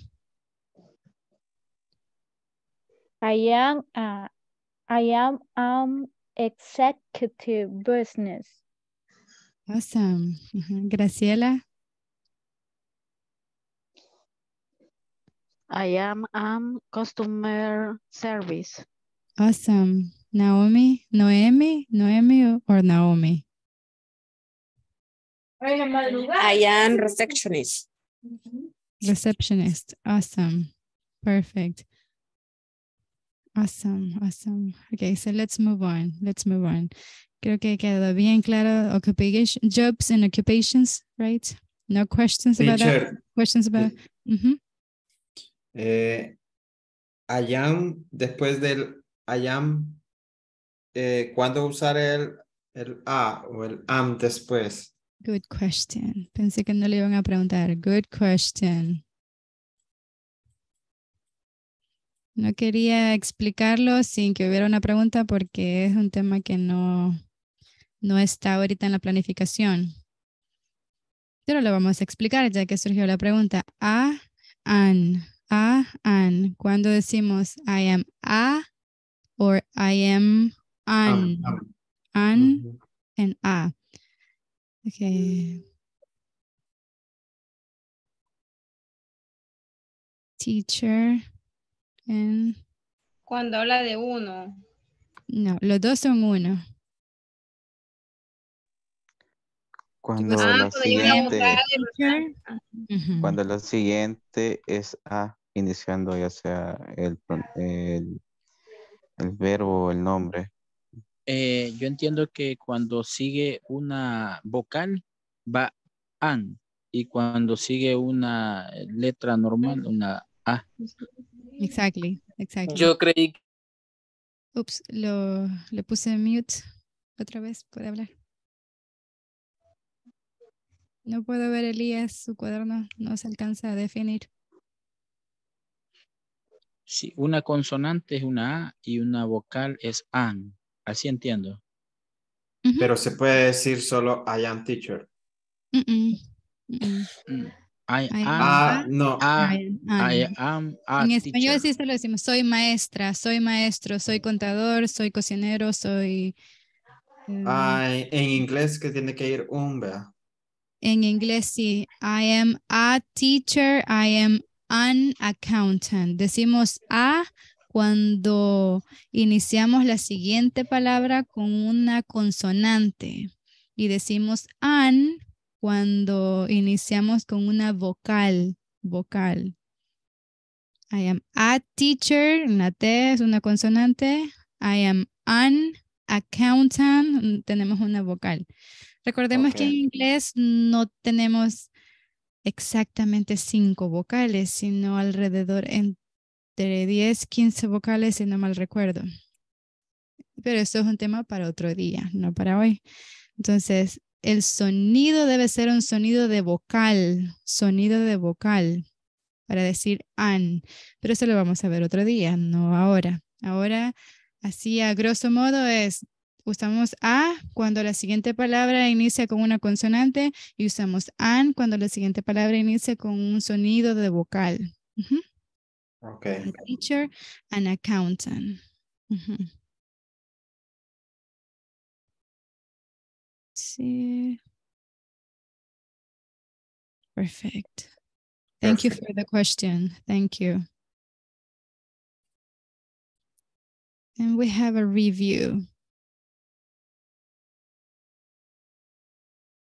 I am a, I am um executive business. Awesome. *laughs* Graciela. I am um, customer service. Awesome. Naomi. Noemi. Noemi or- or Naomi? I am receptionist. Receptionist. Awesome. Perfect. Awesome. Awesome. Okay, so let's move on. Let's move on. Creo que quedó bien claro. Occupation, jobs and occupations, right? No questions about that? Questions about? Mhm. Eh, I después del I eh, ¿cuándo usar el, el a o el am después? Good question. Pensé que no le iban a preguntar. Good question. No quería explicarlo sin que hubiera una pregunta porque es un tema que no, no está ahorita en la planificación. Pero lo vamos a explicar ya que surgió la pregunta. A, an, a, an. Cuando decimos I am a or I am an. Am. An and a. Okay. Teacher and Cuando habla de uno. no, los dos son uno. Cuando Ah, siguiente, cuando la siguiente es a, iniciando ya sea el, el, el verbo o el nombre. Eh, yo entiendo que cuando sigue una vocal va an y cuando sigue una letra normal una a. Exactly, exactly. Yo creí que Ups, lo, le puse mute otra vez, puede hablar. No puedo ver Elías, su cuaderno no se alcanza a definir. Sí, una consonante es una a y una vocal es an. Así entiendo. Pero se puede decir solo I am teacher. I I am, Ah, no. a, I am am a En español teacher. sí se lo decimos, soy maestra, soy maestro, soy contador, soy cocinero, soy... eh, Ay, en inglés que tiene que ir un, vea. En inglés sí, I am a teacher, I am an accountant. Decimos a cuando iniciamos la siguiente palabra con una consonante y decimos an cuando iniciamos con una vocal, vocal. I am a teacher, la T es una consonante. I am an accountant, tenemos una vocal. Recordemos que en inglés no tenemos exactamente cinco vocales, sino alrededor entre 10, 15 vocales, si no mal recuerdo. Pero esto es un tema para otro día, no para hoy. Entonces, el sonido debe ser un sonido de vocal, sonido de vocal, para decir an. Pero eso lo vamos a ver otro día, no ahora. Ahora, así a grosso modo es Usamos a cuando la siguiente palabra inicia con una consonante y usamos an cuando la siguiente palabra inicia con un sonido de vocal. Ujú. Ok. A teacher, an accountant. Sí. Perfect. Thank you for the question. Thank you. And we have a review.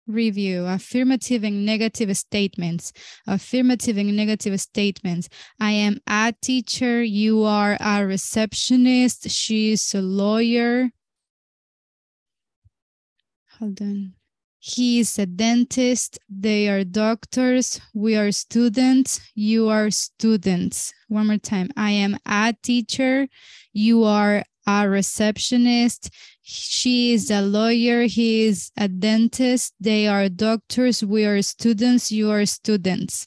Review affirmative and negative statements. Affirmative and negative statements. I am a teacher. You are a receptionist. She is a lawyer. Hold on. He is a dentist. They are doctors. We are students. You are students. One more time. I am a teacher. You are a receptionist. She is a lawyer. He is a dentist. They are doctors. We are students. You are students.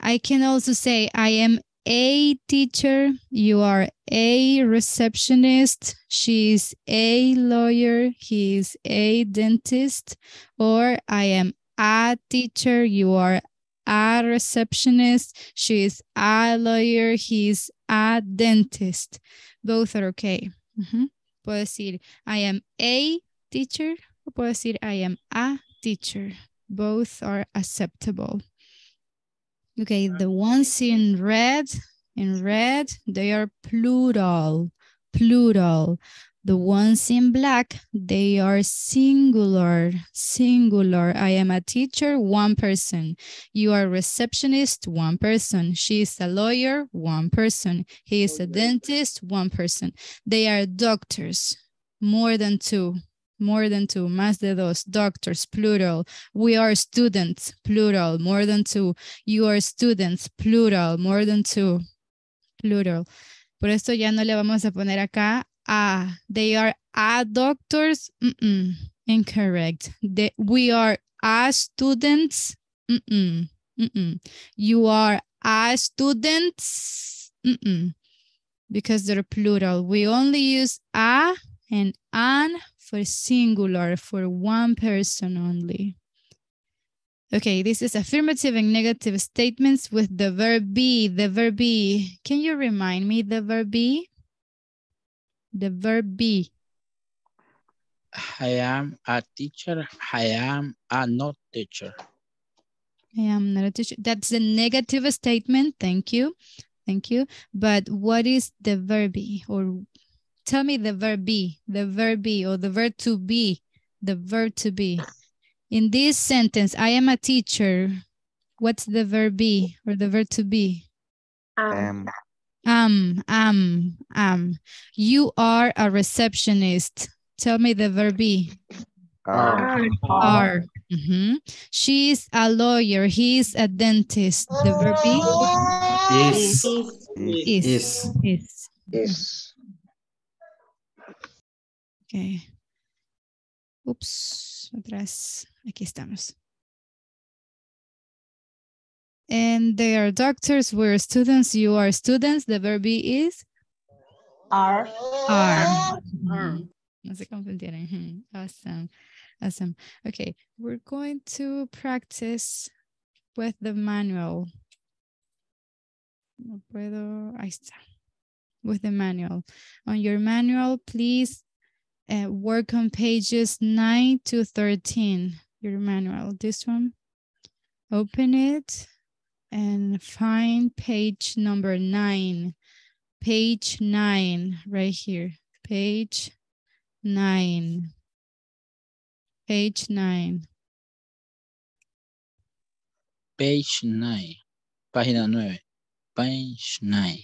I can also say I am a teacher. You are a receptionist. She is a lawyer. He is a dentist. Or I am a teacher. You are a receptionist. She is a lawyer. He is a dentist. Both are okay. Ujú. Puedo decir I am a teacher. O puedo decir I am a teacher. Both are acceptable. Okay, the ones in red, in red, they are plural, plural. The ones in black, they are singular, singular. I am a teacher, one person. You are a receptionist, one person. She is a lawyer, one person. He is a dentist, one person. They are doctors, more than two, more than two, más de dos, doctors, plural. We are students, plural, more than two. You are students, plural, more than two, plural. Por esto ya no le vamos a poner acá a. They are a doctors, mm-mm, incorrect. They, we are a students, mm-mm. You are a students, because they're plural. We only use a and an for singular, for one person only. Okay, this is affirmative and negative statements with the verb be. The verb be. Can you remind me the verb be? The verb be. I am a teacher. I am a not teacher. I am not a teacher. That's a negative statement. Thank you. Thank you. But what is the verb be? Or tell me the verb be, the verb be, or the verb to be, the verb to be. In this sentence, I am a teacher. What's the verb be or the verb to be? Am. Am, am, am. You are a receptionist. Tell me the verb be. Are. Are. Mhm. She's a lawyer. He's a dentist. The verb be? Is. Is. Is. Is. Is. Okay. Ups, atrás. Aquí estamos. And they are doctors, we're students, you are students. The verb is? Are. Are. No se confundieron. Mhm. Awesome. Awesome. Okay, we're going to practice with the manual. No puedo. Ahí está. With the manual. On your manual, please uh, work on pages 9 to 13. Your manual. This one. Open it and find page number 9. Page 9 right here. Page 9. Page 9. Page 9. Página 9. Page 9.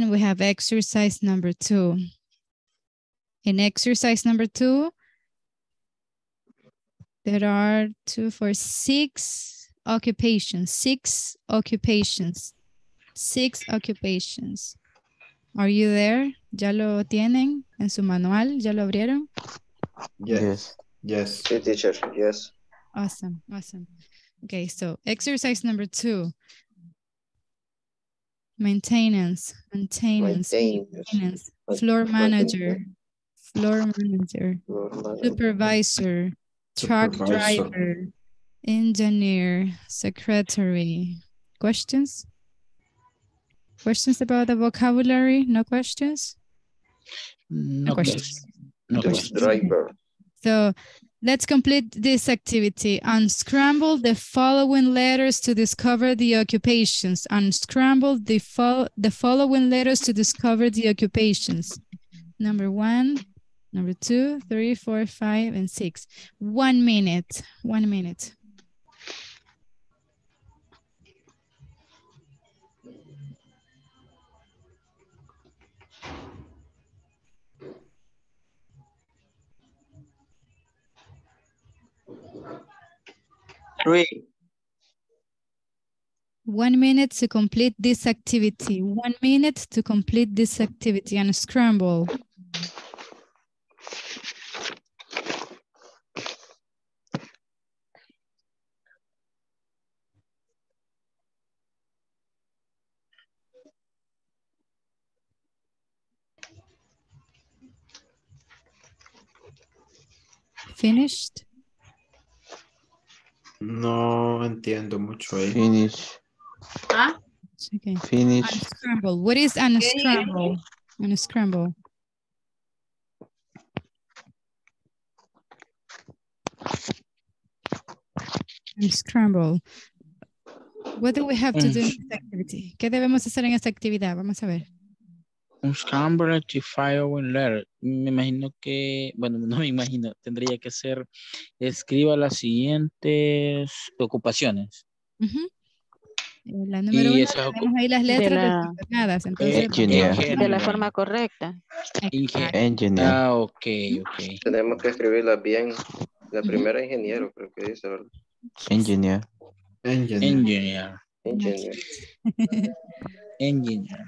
And we have exercise number two. In exercise number two, there are two for six occupations, six occupations, six occupations. Are you there? ¿Ya lo tienen en su manual? ¿Ya lo abrieron? Yes. Yes. Sí, teacher. Yes. Awesome, awesome. Okay, so exercise number two. Maintenance, maintenance, Maintenance. maintenance, floor manager, floor manager, supervisor, truck Supervisor. driver, engineer, secretary. Questions? Questions about the vocabulary? No questions? No questions. No Truck questions. driver. So let's complete this activity. Unscramble the following letters to discover the occupations. Unscramble the, fol the following letters to discover the occupations. Number one, number two, three, four, five, and six. One minute, one minute. Three. One minute to complete this activity. One minute to complete this activity. and scramble. Finished? No entiendo mucho ahí. Finish. Ah, okay. Finish. Unscramble. What is unscramble? Unscramble. Unscramble. What do we have to do in this activity? ¿Qué debemos hacer en esta actividad? Vamos a ver. Un scramble rectify owen letter. Me imagino que, bueno, *laughs* no me imagino, tendría que ser, escriba las siguientes ocupaciones. Ujú. Eh, La número Y uno, esa tenemos ahí las De letras la- desordenadas, entonces Engineer. De la forma correcta. Engineer. Ah, ok, ok. Tenemos que escribirla bien. La primera ingeniero, creo que dice, ¿verdad? Engineer. Engineer. Engineer. Engineer. Engineer.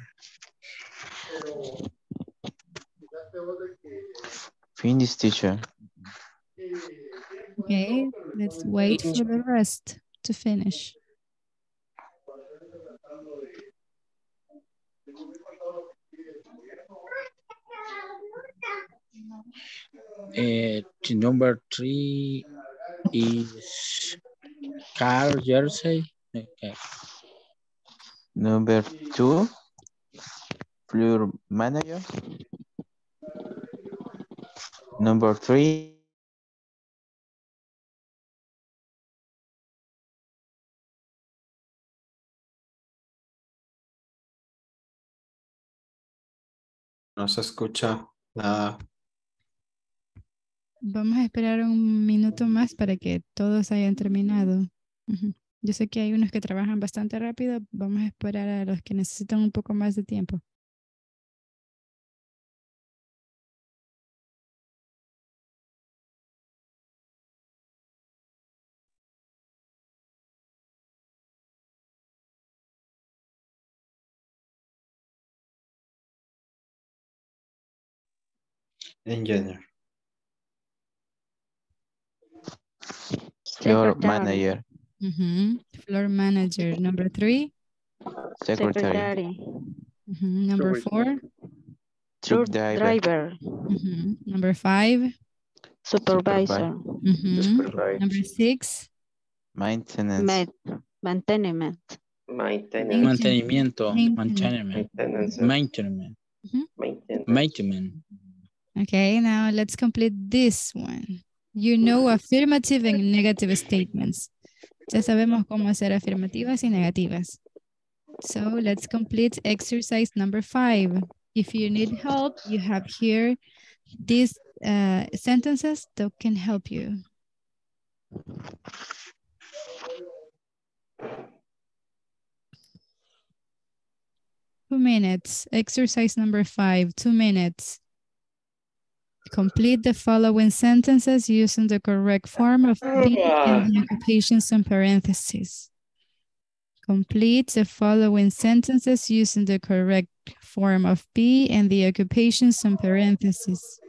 Finish, teacher. Okay, let's wait for the rest to finish. Eh, to number three is Carl Jersey. Okay. Number two. Floor manager. Number three. No se escucha nada. Vamos a esperar un minuto más para que todos hayan terminado. Yo sé que hay unos que trabajan bastante rápido. Vamos a esperar a los que necesitan un poco más de tiempo. Engineer. Floor Secretary. manager. Ujú. Floor manager, number three. Secretary. Secretary. Ujú. Number four. Truck Truck driver. driver. Ujú. Number five. Supervisor. Ujú. Supervisor. Number six. Maintenance. Ma- Manteniment. Maintenance. Mantenimiento. Maintenance. Mantenimiento. Maintenance. Maintenance. Maintenance. Maintenance. Okay, now let's complete this one. You know affirmative and negative statements. Ya sabemos cómo hacer afirmativas y negativas. So let's complete exercise number five. If you need help, you have here these uh, sentences that can help you. Two minutes. Exercise number five, two minutes. Complete the following sentences using the correct form of ah. be and the occupations in parentheses. Complete the following sentences using the correct form of be and the occupations in parentheses.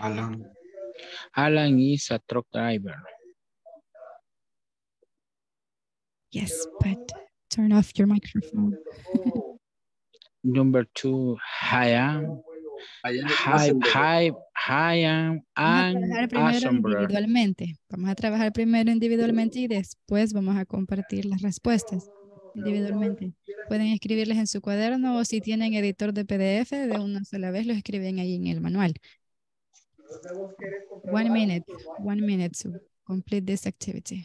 Alan. Alan is a truck driver. Yes, but turn off your microphone. Oh. Number two, I am. Hi, hi, I am Vamos a an trabajar primero assembler. individualmente. Vamos a trabajar primero individualmente y después vamos a compartir las respuestas individualmente. Pueden escribirles en su cuaderno o si tienen editor de PDF, de una sola vez lo escriben ahí en el manual. One minute, one minute to complete this activity.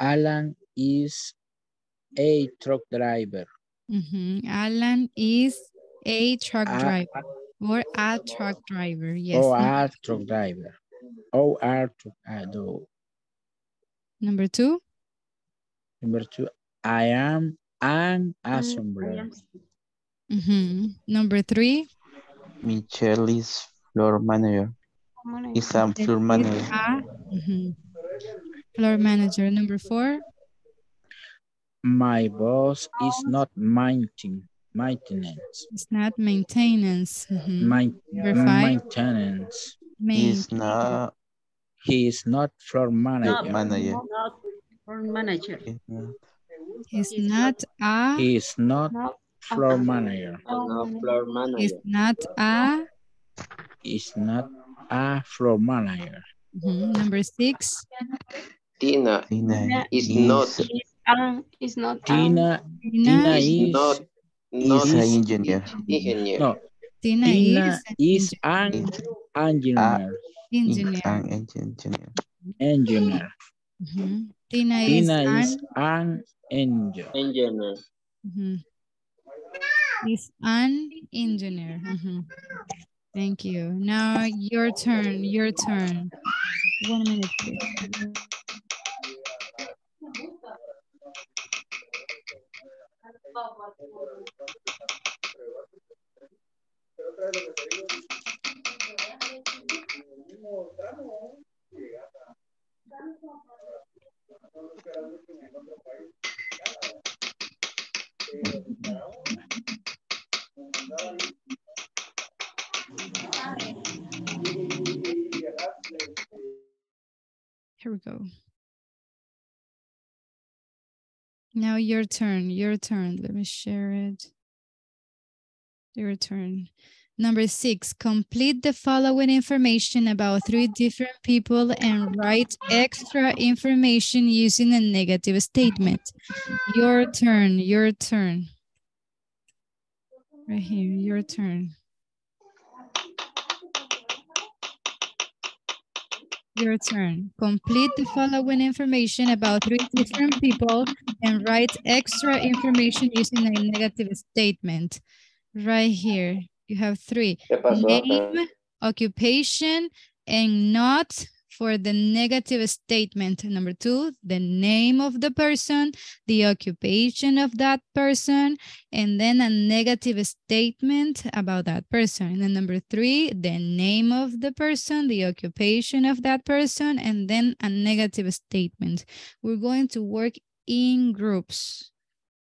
Alan is a truck driver. Mhm. Alan is a truck A- driver or a truck driver. Yes. Or a truck driver. Or a truck driver. Number two. Number two, I am an assembler. Mhm. Number three. Michelle is floor manager. Is a floor manager. a- mhm. Floor manager. Number four. My boss is not maintain, maintenance. It's not maintenance. Main- Number five. maintenance. Is not He is not floor manager. Not manager. Not for manager. He's not a. He is not floor manager. No floor manager. He's manager. not a. Is not a floor manager. mhm. Number six. Tina Tina is is, not Um, it's not. Tina, Tina Tina is. is, not is not an engineer. engineer. no, Tina, Tina is is an engineer. Engineer. an engineer. Engineer. Mhm. Tina, Tina is, is an engineer. Engineer. an. mhm. Is an engineer. mhm. Thank you. Now your turn. Your turn. One minute, please. Here we go. Now your turn, your turn. Let me share it. Your turn. Number six, complete the following information about three different people and write extra information using a negative statement. Your turn, your turn. Right here, your turn. Your turn. Complete the following information about three different people and write extra information using a negative statement. Right here, you have three. Name, occupation, and not for the negative statement. Number two, the name of the person, the occupation of that person, and then a negative statement about that person. And then number three, the name of the person, the occupation of that person, and then a negative statement. We're going to work in groups,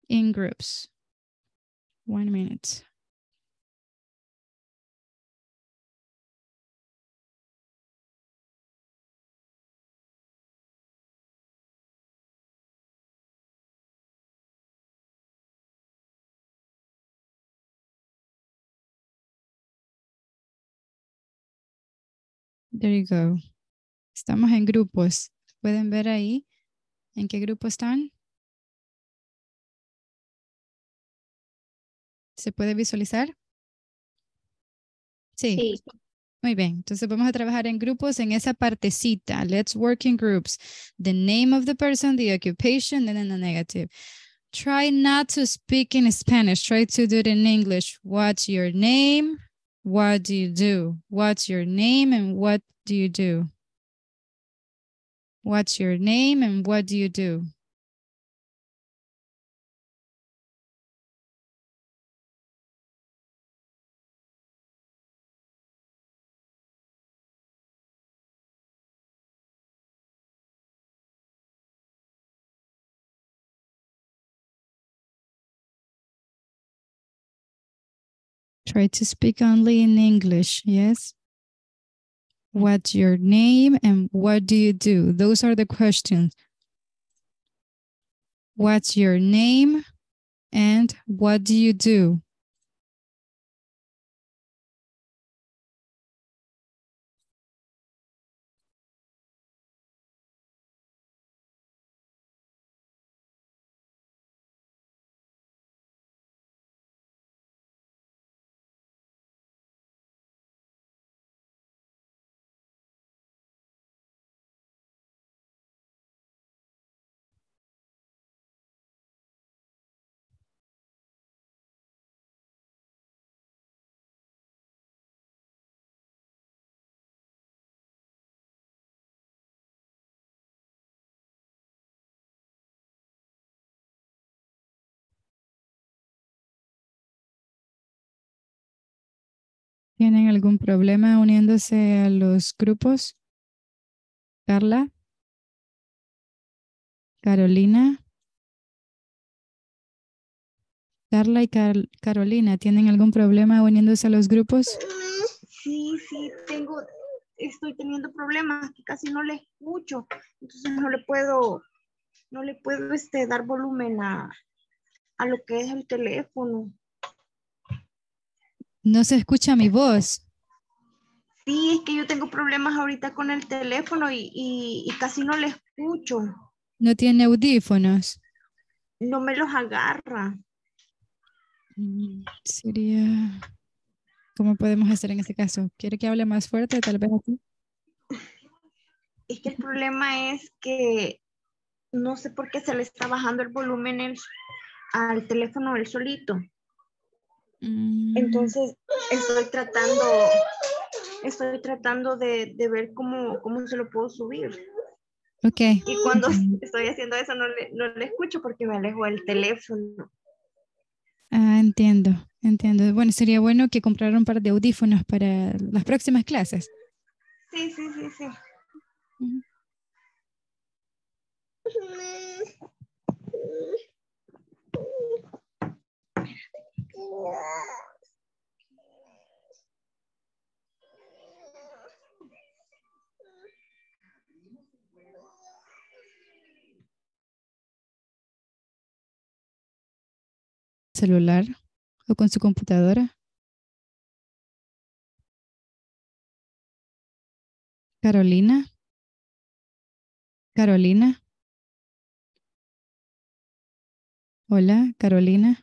in groups. One minute. There you go. Estamos en grupos. ¿Pueden ver ahí en qué grupo están? ¿Se puede visualizar? Sí. Muy bien. Entonces vamos a trabajar en grupos en esa partecita. Let's work in groups. The name of the person, the occupation, and then the negative. Try not to speak in Spanish. Try to do it in English. What's your name? What do you do? What's your name and what do you do? What's your name and what do you do? Try to speak only in English, yes? What's your name and what do you do? Those are the questions. What's your name and what do you do? ¿Tienen algún problema uniéndose a los grupos? Carla. Carolina. Carla y Car- Carolina, ¿tienen algún problema uniéndose a los grupos? Sí, sí, tengo, estoy teniendo problemas casi no le escucho, entonces no le puedo, no le puedo este, dar volumen a, a lo que es el teléfono. No se escucha mi voz. Sí, es que yo tengo problemas ahorita con el teléfono y, y- y casi no le escucho, No tiene audífonos. no me los agarra. Mm, Sería... ¿Cómo podemos hacer en este caso? ¿Quiere que hable más fuerte? Tal vez aquí. Es que el problema es que no sé por qué se le está bajando el volumen el- al teléfono él solito. Mm, Entonces estoy tratando, estoy tratando de, de ver cómo, cómo se lo puedo subir. Ok. Y cuando *laughs* estoy haciendo eso no le, no le escucho porque me alejo del teléfono. Ah, entiendo, entiendo. Bueno, sería bueno que comprara un par de audífonos para las próximas clases. Sí, sí, sí, sí. Celular o con su computadora. Carolina. Carolina. Hola, Carolina.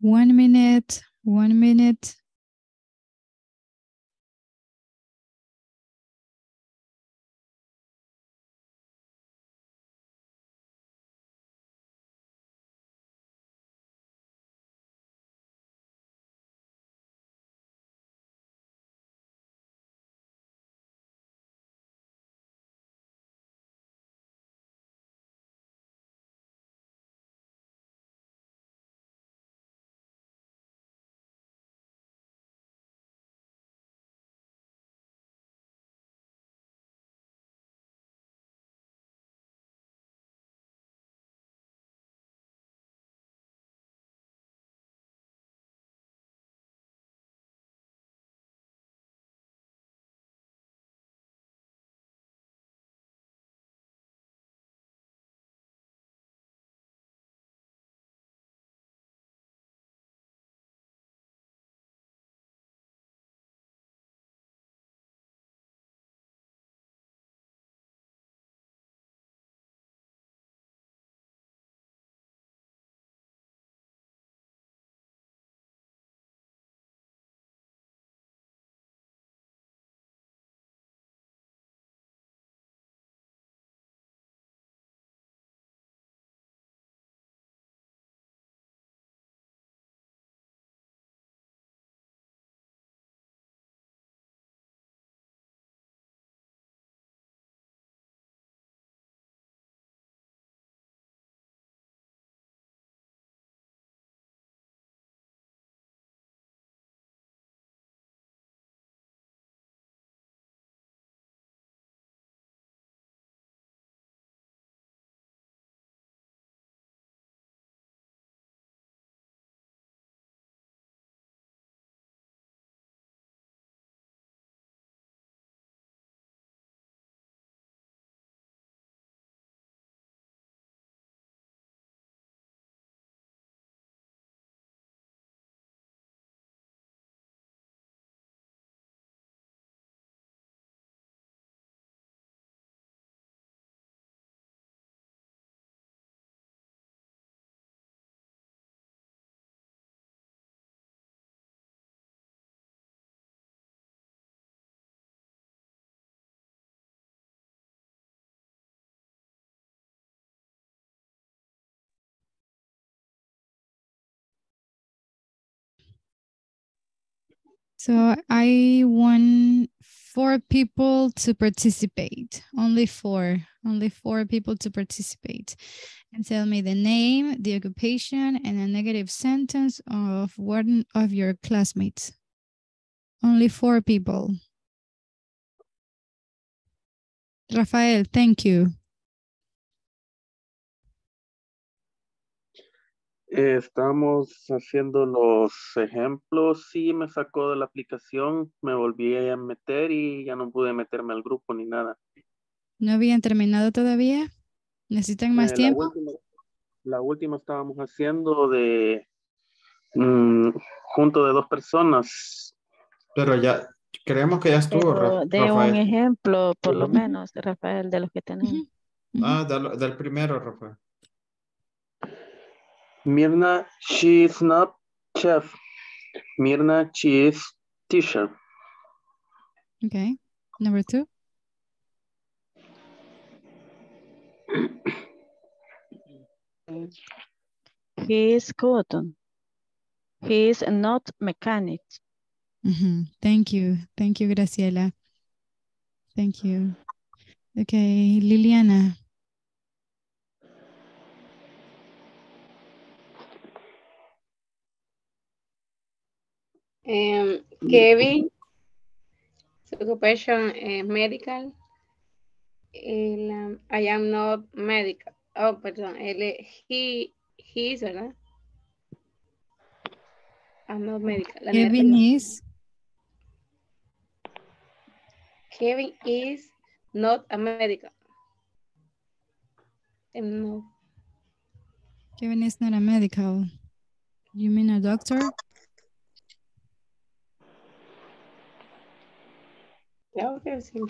One minute, one minute. So I want four people to participate. Only four. Only four people to participate. And tell me the name, the occupation, and a negative sentence of one of your classmates. Only four people. Rafael, thank you. Eh, Estamos haciendo los ejemplos y me sacó de la aplicación, me volví a meter y ya no pude meterme al grupo ni nada. ¿No habían terminado todavía? ¿Necesitan más Eh, tiempo? La última, la última estábamos haciendo de mm, junto de dos personas. Pero ya, creemos que ya estuvo, Pero de un Rafael. ejemplo, por lo menos, Rafael, de los que tenemos. Ah, del, del primero, Rafael. Mirna, she is not chef. Mirna, she is teacher. Okay. Number two. He is cotton. He is not mechanic. Mhm. Thank you. Thank you, Graciela. Thank you. Okay, Liliana. Um, Kevin, su occupation eh, medical. El, um, I am not medical. Oh, perdón. Es- he, he is, ¿verdad? I'm not medical. La Kevin no. is. Kevin is not a medical. Um, no. Kevin is not a medical. You mean a doctor? Sí.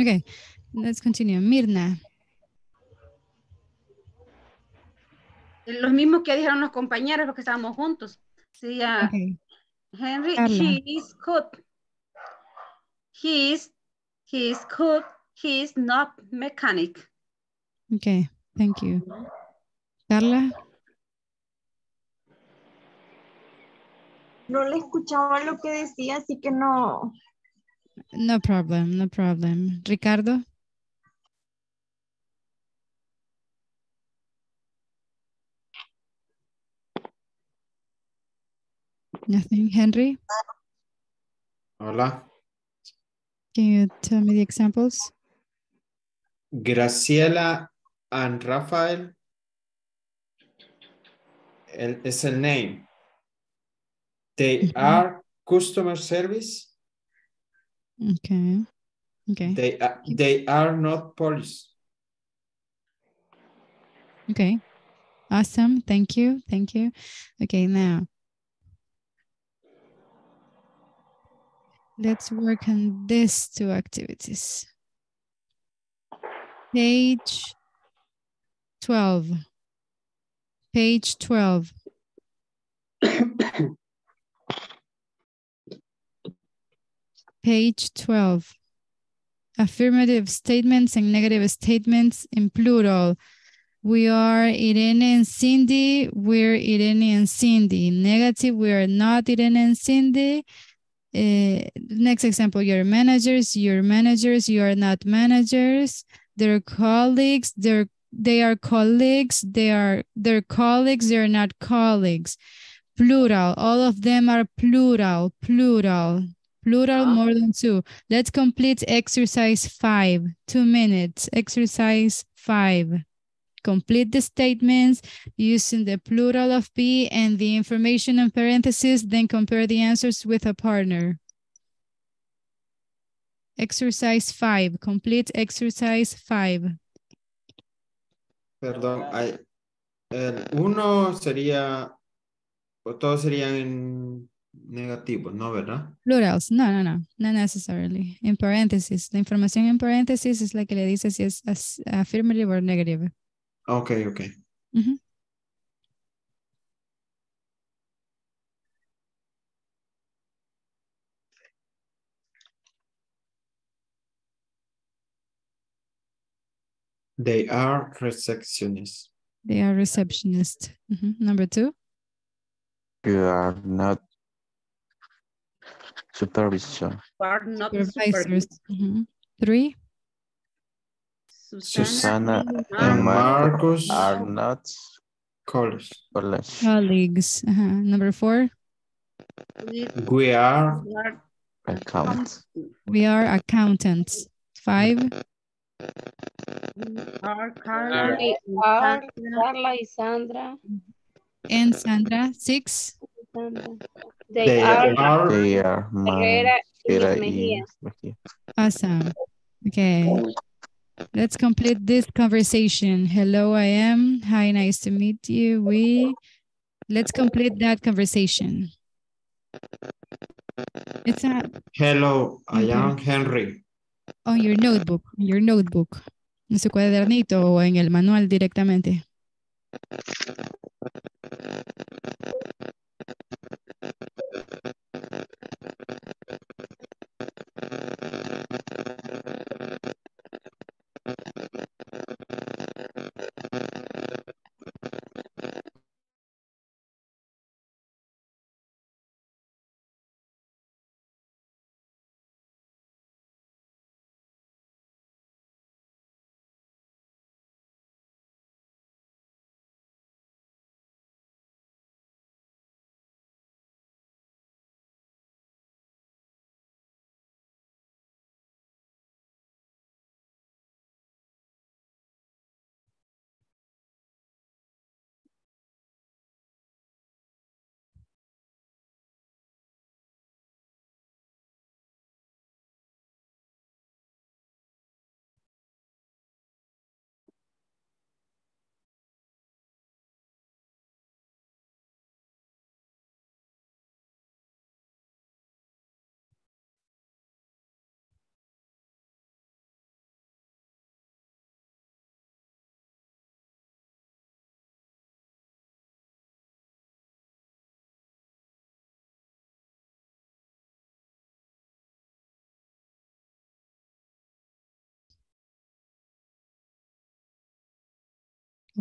Okay, let's continue. Mirna. los mismos que dijeron los compañeros, los que estábamos juntos. Sería Okay. Henry, Carla. he is cook. He is, he is cook. He is not mechanic. Okay, thank you. Carla, No le escuchaba lo que decía, así que no. No problem, no problem. Ricardo, nothing. Henry, Hola. can you tell me the examples? Graciela and Rafael. El, es el name. They mm-hmm. are customer service. Okay, okay, They, uh, are- they are not police. okay. Awesome, thank you, thank you. Okay, now. Let's work on these two activities. Page 12. Page 12. *coughs* *coughs* Page 12. Affirmative statements and negative statements in plural. We are Irene and Cindy. We're Irene and Cindy. Negative, we are not Irene and Cindy. Uh, next example, your managers, your managers, you are not managers. Their colleagues, they're they are colleagues, they are their colleagues, they are not colleagues. Plural, all of them are plural, plural, plural ah. more than two. Let's complete exercise five, two minutes, exercise five. Complete the statements using the plural of be and the information in parentheses, then compare the answers with a partner. Exercise five, complete exercise five. Perdón, hay, el uno sería, o todos serían en negativo, ¿no? ¿Verdad? Plurals, no, no, no, not necessarily. In parentheses, la información en paréntesis es la que le dice si es as- affirmative or negative. Ok, ok. They are receptionists. They are receptionist. Mhm. Number two, You are not Supervisor. Not Supervisors. Super. Mm -hmm. Three. Susana, Susana and Marcos are not colleagues. colleagues. Uh -huh. Number four. We are, accountants. We are accountants. Five. Are Carla, Carla, Carla and Sandra. And Sandra, six. They, They are are They are Herrera y Manguera Miss Mejía. y Mejía. awesome. Okay. Let's complete this conversation. Hello, I am. Hi, nice to meet you. We, let's complete that conversation. It's a, Hello, I Okay. am Henry. on your notebook, on your notebook, en su cuadernito o en el manual directamente.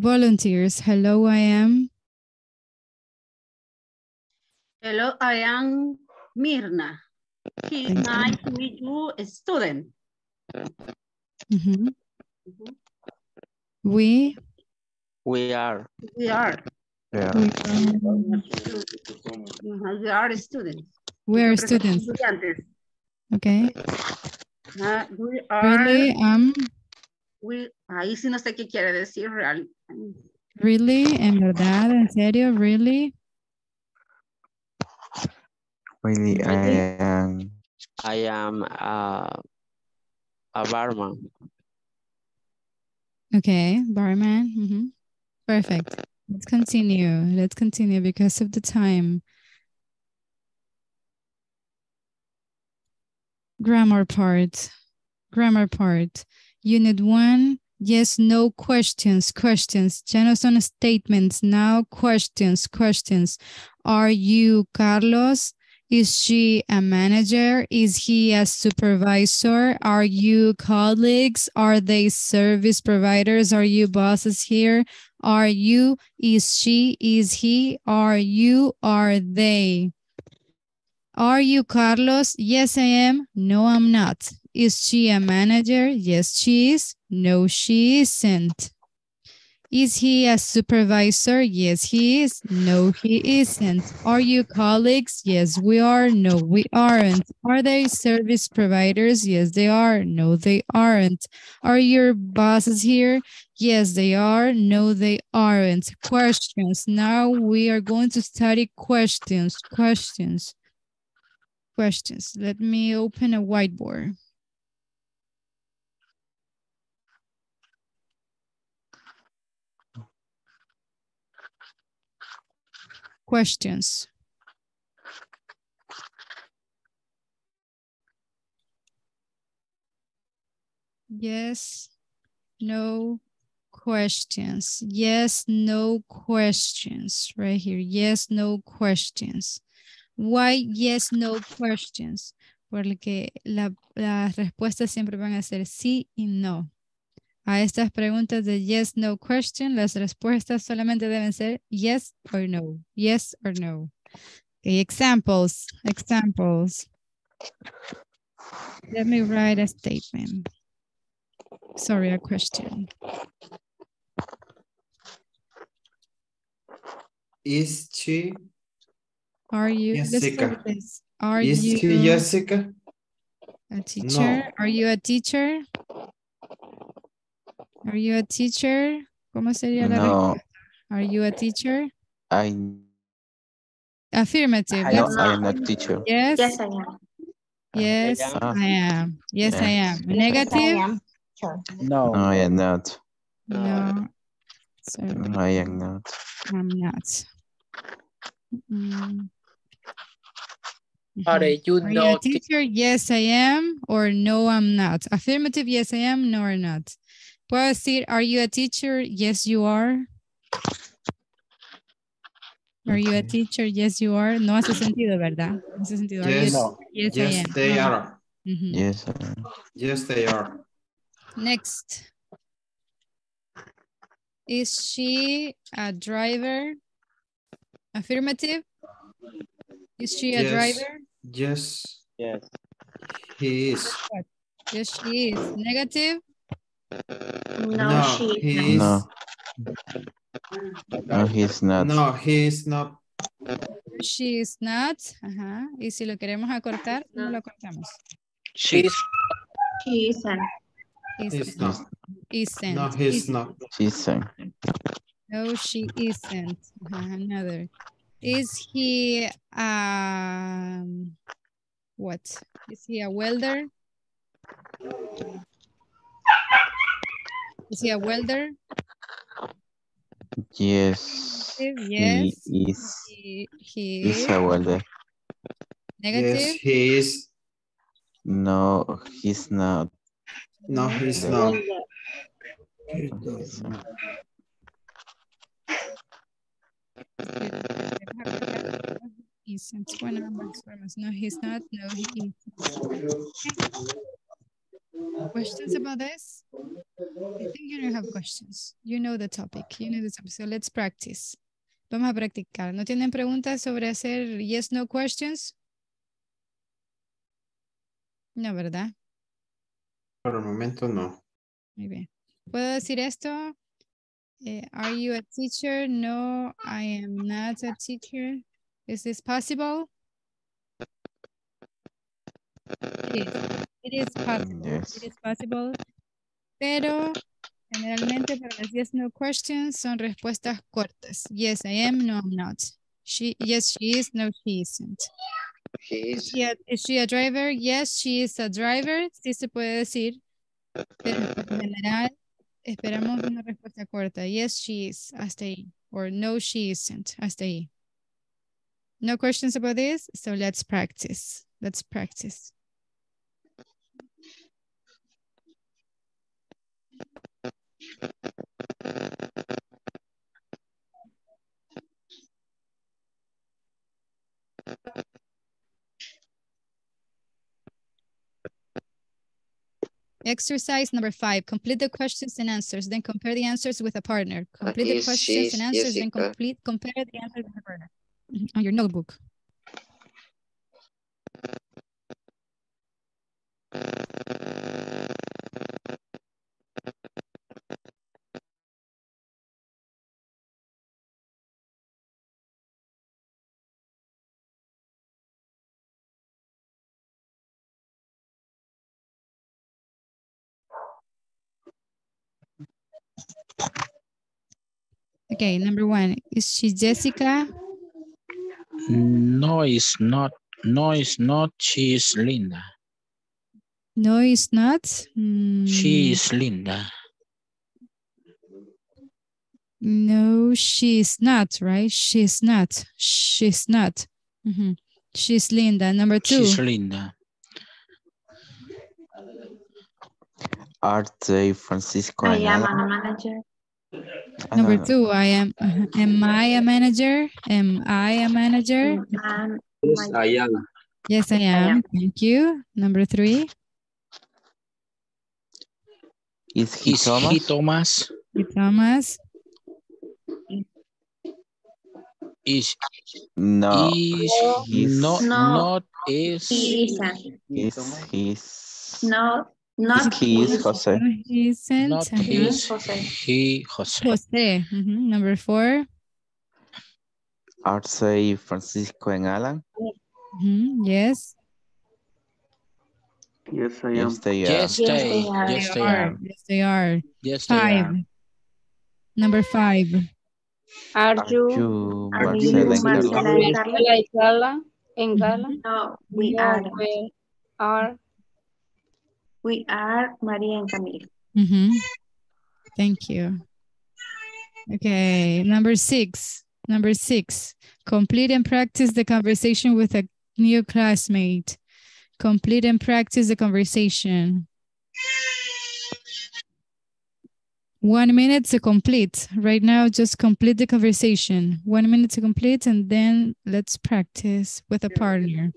Volunteers, hello, I am. Hello, I am Mirna. He's nice to meet you, a student. Mhm. We, We are. We are. Yeah. Mhm, We are students. we are students, okay? Ah, we are. Really, um, we- ahí sí no sé qué quiere decir real. really, en verdad, en serio, really? Really, I am. I am a, a barman. Okay, barman, mhm. Perfect. Let's continue, let's continue because of the time. Grammar part, grammar part. Unit one, yes, no questions, questions. Ya no son statements, now questions, questions. Are you Carlos? Is she a manager? Is he a supervisor? Are you colleagues? Are they service providers? Are you bosses here? Are you? Is she? Is he? Are you? Are they? Are you Carlos? Yes, I am. No, I'm not. Is she a manager? Yes, she is. No, she isn't. Is he a supervisor? Yes, he is. No, he isn't. Are you colleagues? Yes, we are. No, we aren't. Are they service providers? Yes, they are. No, they aren't. Are your bosses here? Yes, they are. No, they aren't. Questions. Now we are going to study questions. Questions. Questions. Let me open a whiteboard. Questions. Yes, no questions. Yes, no questions. Right here. Yes, no questions. Why yes, no questions? Porque la- las respuestas siempre van a ser sí y no. A estas preguntas de yes, no question, las respuestas solamente deben ser yes or no. Yes or no. Okay, examples, examples. Let me write a statement. Sorry, a question. Is she? Are you, Jessica. Are Is you Jessica? a teacher? Are you a teacher? Are you a teacher? ¿Cómo sería la No, respuesta? Are you a teacher? I, Affirmative. no, That's I am not teacher. yes. Yes, I am. Yes, Ah. I am. Yes, I Yes. am. Negative? No. No, I am not. No. Sorry, No, I am not. I'm not. Mm. Are Mhm. you Are you a teacher? Yes, I am. Or no, I'm not. Affirmative, yes, I am. No, or not. Puedo decir, are you a teacher? Yes, you are. Are you a teacher? Yes, you are. No hace sentido, ¿verdad? No hace sentido. Are you a Yes. teacher? Yes, I Yes, am. they No. are. Mhm. Yes, I am. Yes, they are. Next. Is she a driver? Affirmative? Is she a Yes. driver? Yes, Yes. he is. Yes, she is. Negative? No, she is he is. No. No, he's not. No, he is not. She is not. Ajá. Y si lo queremos acortar, ¿cómo lo cortamos? She is She isn't. He's Isn't. not. Isn't. No, he's Isn't. not. isn't. No, she isn't. Ajá, Another. Is he um what? Is he a welder? Is he a welder? yes. Yes. He is. He, he is. a welder. Negative. Yes, he is. No, he's not. No, he's not. Isn't. No, he's not. No, he isn't. Questions about this? I think you don't have questions. You know the topic. You know the topic. So let's practice. Vamos a practicar. ¿No tienen preguntas sobre hacer yes, no questions? No, ¿verdad? Por el momento no. Muy bien. ¿Puedo decir esto? Eh, are you a teacher? No, I am not a teacher. Is this possible? It is. It is possible. Yes. It is possible. Pero generalmente para las yes no questions son respuestas cortas. Yes, I am. No, I'm not. She, yes, she is. No, she isn't. Is she a, is she a driver? Yes, she is a driver. Sí se puede decir. Pero en general esperamos una respuesta corta. Yes, she is. Hasta ahí. Or no, she isn't. Hasta ahí. No questions about this? So let's practice. Let's practice. Exercise number five, complete the questions and answers, then compare the answers with a partner. Complete the questions and answers, then complete, compare the answers with a partner. Mhm, On your notebook. Okay, number one, is she Jessica? No, it's not. No, it's not. She is Linda. No, it's not. Mm, She is Linda. No, she's not, right? She's not. She's not. Mhm. She's Linda. Number two. She's Linda. Are they Francisco I am a manager. Number no, no. two, I am. Am I a manager? Am I a manager? And Yes, I am. Yes, I am. Thank you. Number three, Is he Is Thomas? he Thomas? Thomas. Is No, is he's, not No. not is he isn't. he's, he's, No, not he is Jose. He Not he is Jose. He Jose. Jose. Mm -hmm. Number four. I'd say Francisco and Alan. Mm -hmm. Yes. Yes, I am. Yes, they are. Yes, they, yes, they, are. Yes, they are. Yes, they five. are. Number five. Are you, are you Marcela, Marcela, Marcela, Marcela, Marcela, Marcela, Marcela, Marcela, Marcela, Marcela, Marcela, Marcela, Marcela, we are Maria and Camila. Mhm. Thank you. Okay, number six. Number six. Complete and practice the conversation with a new classmate. Complete and practice the conversation. One minute to complete. Right now, just complete the conversation. One minute to complete and then let's practice with a partner.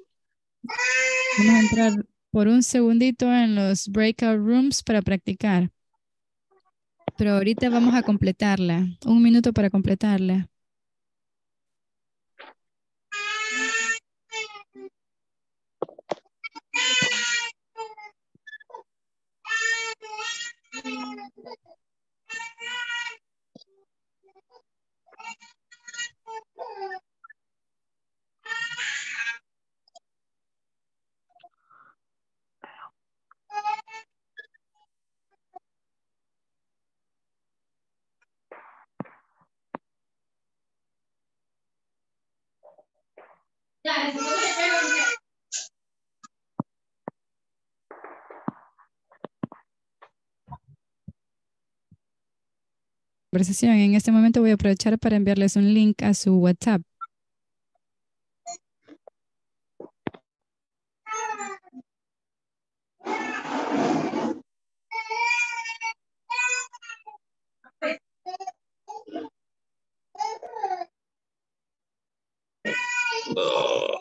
Vamos a entrar por un segundito en los breakout rooms para practicar. Pero ahorita vamos a completarla. Un minuto para completarla. Conversación. En este momento voy a aprovechar para enviarles un link a su WhatsApp. Oh.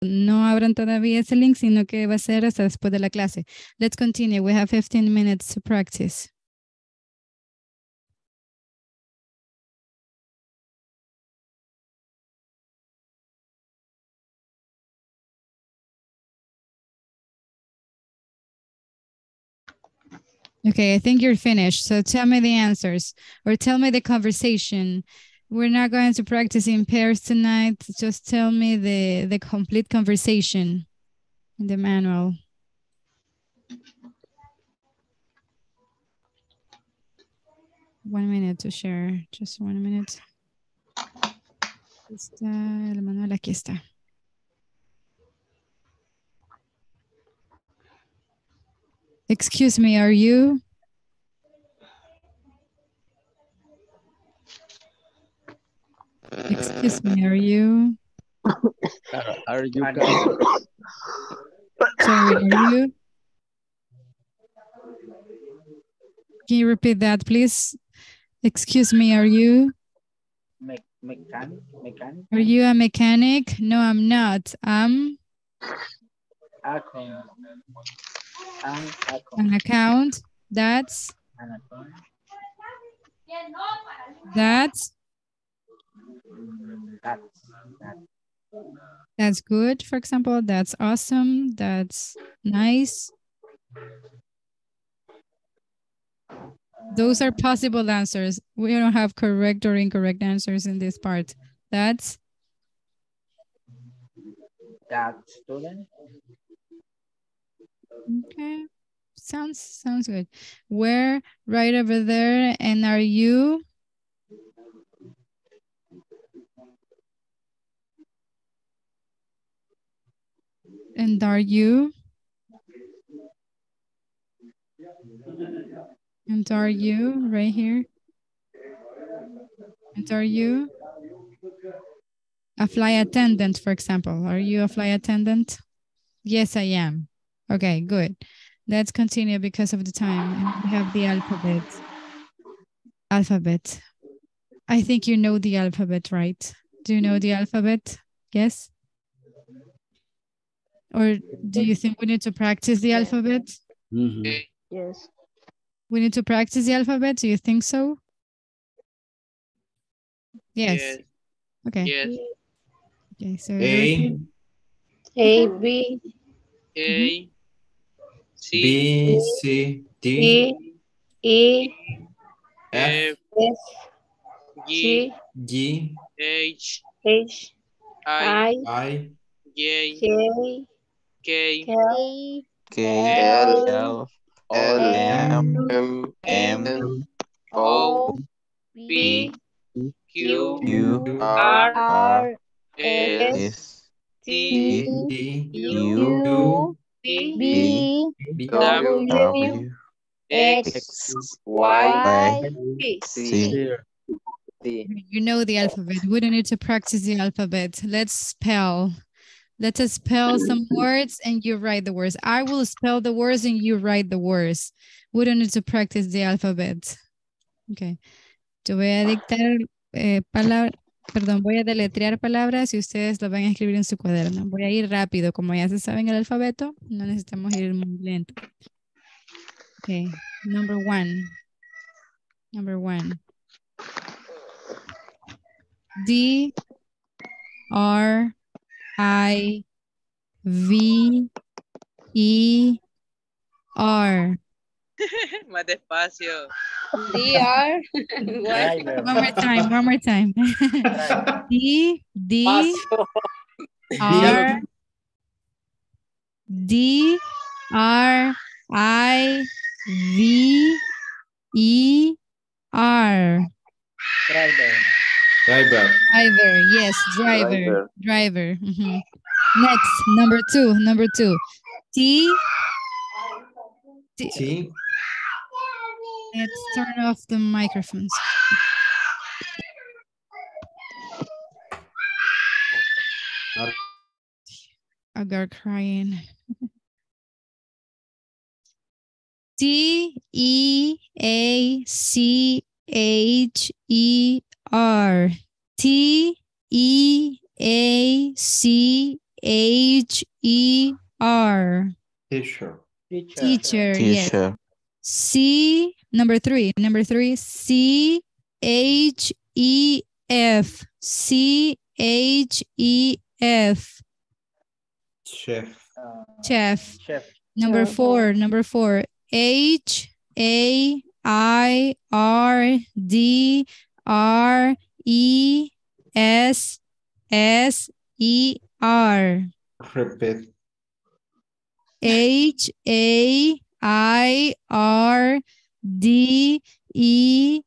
No abran todavía ese link, sino que va a ser hasta después de la clase. Let's continue. We have 15 minutes to practice. Okay, I think you're finished. So tell me the answers or tell me the conversation. We're not going to practice in pairs tonight. Just tell me the, the complete conversation in the manual. One minute to share, just one minute. Está el manual, aquí está. Excuse me, are you? Excuse me, are you? Are, *laughs* are you Sorry, are you? Can you repeat that, please? Excuse me, are you? Me mechanic? Mechanic? Are you a mechanic? No, I'm not. I'm Account. An account. an account. That's An account. that's Mm, That, that. that's good, for example. That's awesome. That's nice. Those are possible answers. We don't have correct or incorrect answers in this part. That's That student. okay. Sounds sounds good. Where right over there and are you? And are you? And are you right here? And are you? A fly attendant, for example. Are you a fly attendant? Yes, I am. Okay, good. Let's continue because of the time. We have the alphabet. Alphabet. I think you know the alphabet, right? Do you know the alphabet? Yes? Or do you think we need to practice the alphabet? Mm-hmm. Yes. We need to practice the alphabet. Do you think so? Yes. Yes. Okay. Yes. Okay. So A, A, B, A, mm-hmm. C, B, C, D, D, E, F, F, G, G, H, H, I, I, I, J, J, K, K, K, L, L, L, M, M, M, N, O, O, P, Q, Q, R, R, S, S, T, D, U, T, B, B, W, W, X, Y, Y, Z. C. D. you know the alphabet. We don't need to practice the alphabet. Let's spell. Let us spell some words and you write the words. I will spell the words and you write the words. We don't need to practice the alphabet. Okay. Yo voy a dictar eh, palabras, perdón, voy a deletrear palabras y ustedes lo van a escribir en su cuaderno. Voy a ir rápido, como ya se saben el alfabeto, no necesitamos ir muy lento. Okay, number one. Number one. D R I V E R. *laughs* Más despacio. *laughs* D, R. *laughs* One more time, one more time. D D Paso. R D R I V E R. Driver. Driver, Driver, yes, driver, Driver. driver. mhm. Next, number two, number two. T. T. T, Let's turn off the microphones. A girl crying. T E A C H E R. T E A C H E R. Teacher. Teacher. Yes. Teacher. C number three. Number three. C H E F. C H E F. Chef. Chef. Chef. Number Chef. four. Number four. H A I R D R E S S E R. Repeat. H A I R D E.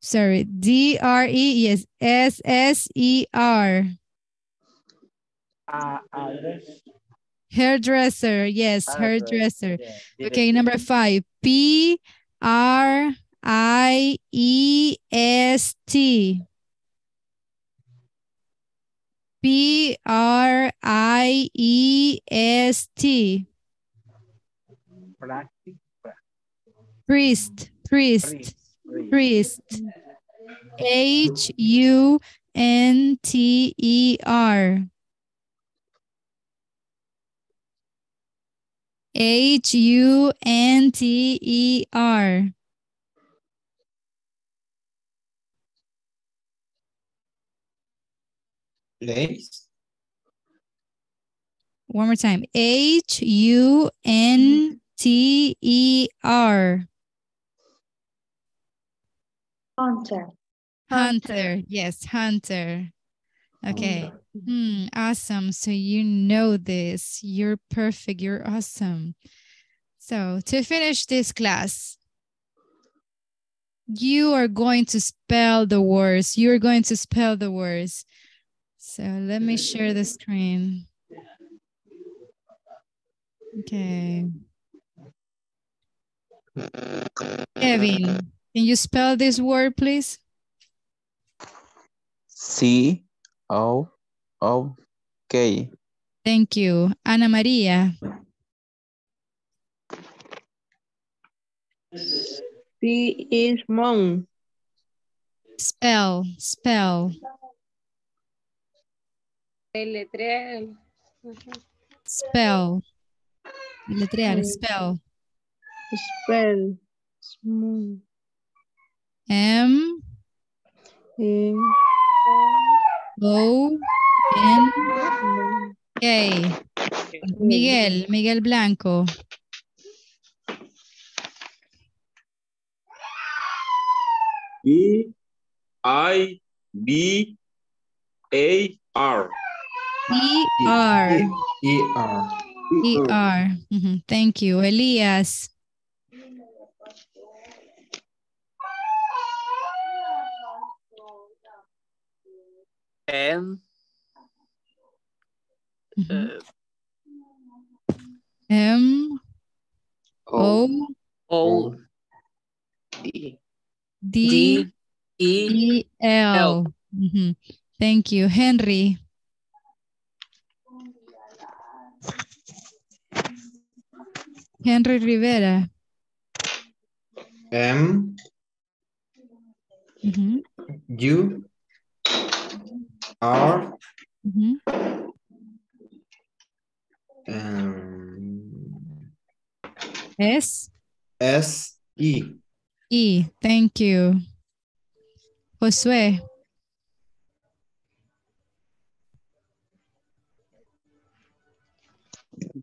Sorry D R E yes S S E R. Uh, uh, hairdresser yes hairdresser okay number five. P R I E S T. P R I E S T. Priest priest priest. H U N T E R. H U N T E R Lace. One more time. H U N T E R. Hunter. Hunter. Yes, hunter. Okay. Hmm, awesome. So you know this. You're perfect. You're awesome. So to finish this class, you are going to spell the words. You're going to spell the words. So let me share the screen. Okay. Kevin, can you spell this word, please? C O O K. Thank you. Ana Maria. P is mom. Spell, spell, Deletrear. spell. Deletrear, spell. Spell. Small. M M. O N K. Miguel, Miguel Blanco. B I B A R. E-R. E-R. E-R. Mm -hmm. Thank you. Elias. N. Mm-hmm. Uh, M. O. O. D. D. D. E. L. L. Mm -hmm. Thank you. Henry. Henry Rivera. M Mhm, U R mhm. um, S S E. E. Thank you. Josué.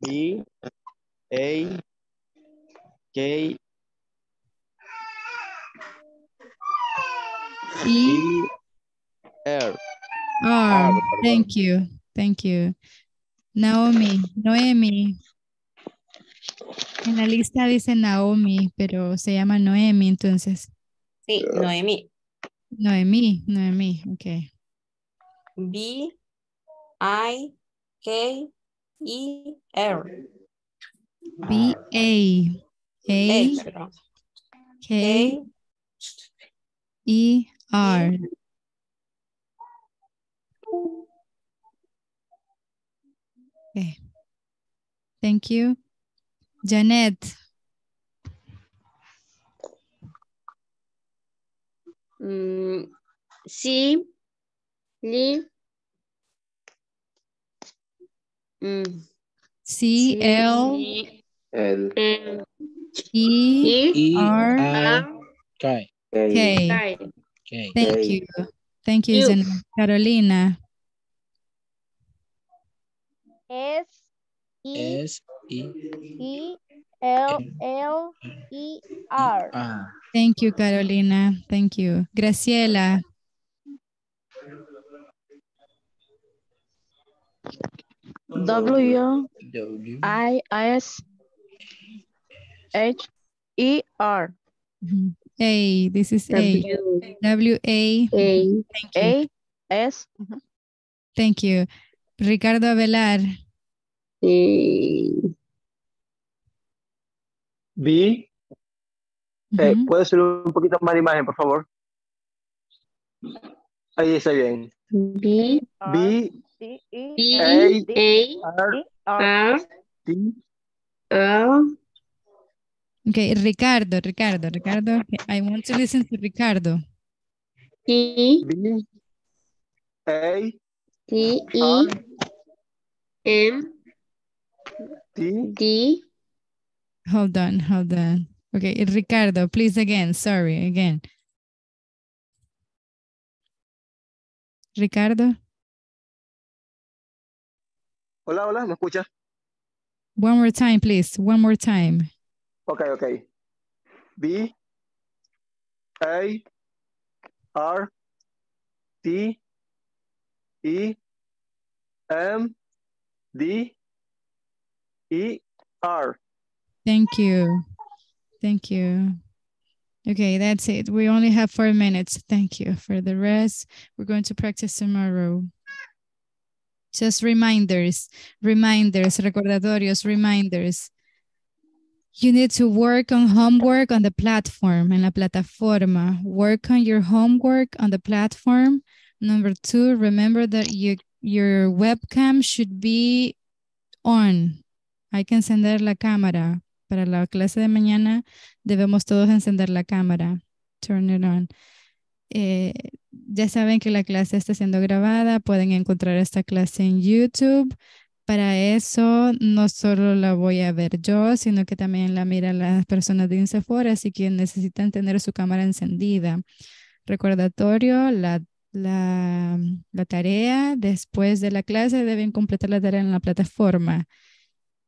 B A K E R. R. Thank you. Thank you. Naomi. Noemi. En la lista dice Naomi, pero se llama Noemi, entonces. Sí, Noemí. Noemi, Noemi, ok. B I K E R. B A K, K, E, R. Okay. Thank you. Janet. Mm, C, L, mm. E R K. K. K. Thank you. Thank you, You. Carolina. S E S E E L L E R. A. Thank you, Carolina. Thank you. Graciela. W W. I S H E R. A, this is A. W A. Thank you. A S. Thank you. Ricardo Avelar. B. Eh, ¿Puede ser un poquito más de imagen, por favor? Ahí está bien. B. B. E B. A. A. R. T. O. Okay, Ricardo, Ricardo, Ricardo. I want to listen to Ricardo. T. B. A. T. E. M. T. D. Hold on, hold on. Okay, Ricardo, please again. Sorry, again. Ricardo, Hola, hola, ¿me escuchas? one more time, please. One more time. Ok, ok. B. A. R. T. E. M. D. E. R. Thank you. Thank you. Okay, that's it. We only have four minutes. Thank you. For the rest, we're going to practice tomorrow. Just reminders, reminders, recordatorios, reminders. You need to work on homework on the platform, en la plataforma. Work on your homework on the platform. Number two, remember that you, your webcam should be on. Hay que encender la cámara. Para la clase de mañana debemos todos encender la cámara. Turn it on. Eh, ya saben que la clase está siendo grabada. Pueden encontrar esta clase en YouTube. Para eso no solo la voy a ver yo, sino que también la miran las personas de Insefor, así que necesitan tener su cámara encendida. Recordatorio, la, la, la tarea después de la clase deben completar la tarea en la plataforma.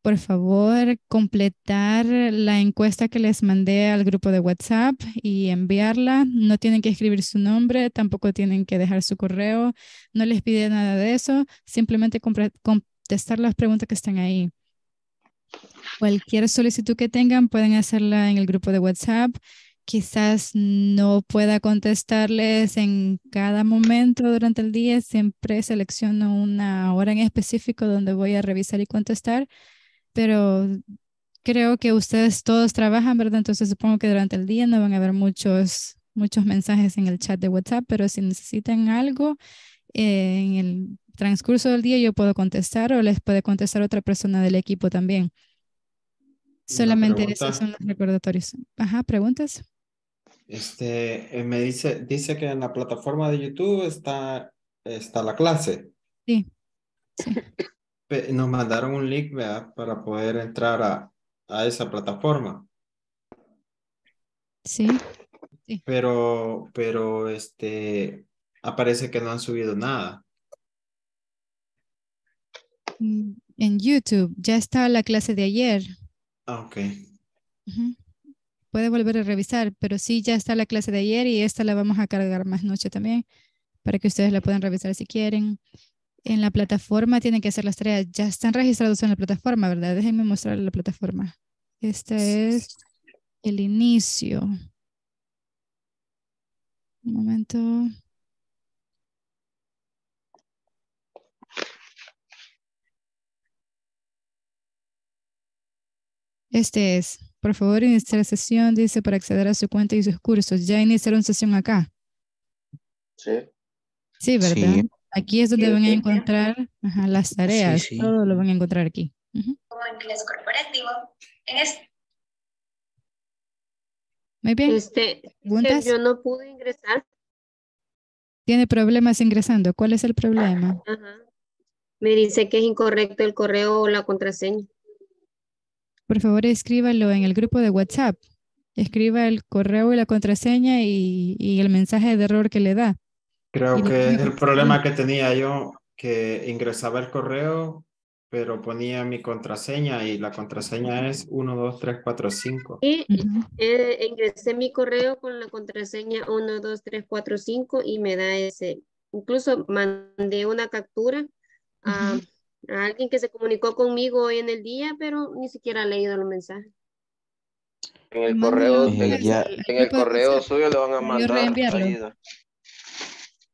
Por favor, completar la encuesta que les mandé al grupo de WhatsApp y enviarla. No tienen que escribir su nombre, tampoco tienen que dejar su correo. No les pide nada de eso. Simplemente contestar las preguntas que están ahí. Cualquier solicitud que tengan pueden hacerla en el grupo de WhatsApp. Quizás no pueda contestarles en cada momento durante el día. Siempre selecciono una hora en específico donde voy a revisar y contestar pero creo que ustedes todos trabajan, ¿verdad? Entonces supongo que durante el día no van a haber muchos, muchos mensajes en el chat de WhatsApp, pero si necesitan algo eh, en el transcurso del día yo puedo contestar o les puede contestar otra persona del equipo también. Solamente esos son los recordatorios. Ajá, preguntas. Este, eh, me dice, dice que en la plataforma de YouTube está, está la clase. Sí. Nos mandaron un link, ¿verdad? Para poder entrar a, a esa plataforma. Sí. Pero, pero, este, aparece que no han subido nada. En YouTube ya está la clase de ayer. Ah, ok. Puede volver a revisar, pero sí, ya está la clase de ayer y esta la vamos a cargar más noche también para que ustedes la puedan revisar si quieren. En la plataforma tienen que hacer las tareas. Ya están registrados en la plataforma, ¿verdad? Déjenme mostrar la plataforma. Este es el inicio. Un momento. Este es, por favor, iniciar sesión, dice, para acceder a su cuenta y sus cursos. Ya iniciaron sesión acá. Sí. Sí, ¿verdad? Sí. Aquí es donde Sí, van a encontrar ajá, las tareas. sí. Todo lo van a encontrar aquí. Ujú. como inglés corporativo. En este Muy bien. Este, ¿Preguntas? yo no pude ingresar. ¿Tiene problemas ingresando? ¿Cuál es el problema? Ajá. Me dice que es incorrecto el correo o la contraseña. Por favor, escríbalo en el grupo de WhatsApp. Escriba el correo y la contraseña y, y el mensaje de error que le da. Creo Y que es el problema que tenía yo, que ingresaba el correo, pero ponía mi contraseña y la contraseña es 1, 2, 3, 4, 5. Y eh, ingresé mi correo con la contraseña 1, 2, 3, 4, 5 y me da ese. Incluso mandé una captura a, a alguien que se comunicó conmigo hoy en el día, pero ni siquiera ha leído los mensajes. En el correo, en, el- en correo WhatsApp suyo le van a mandar.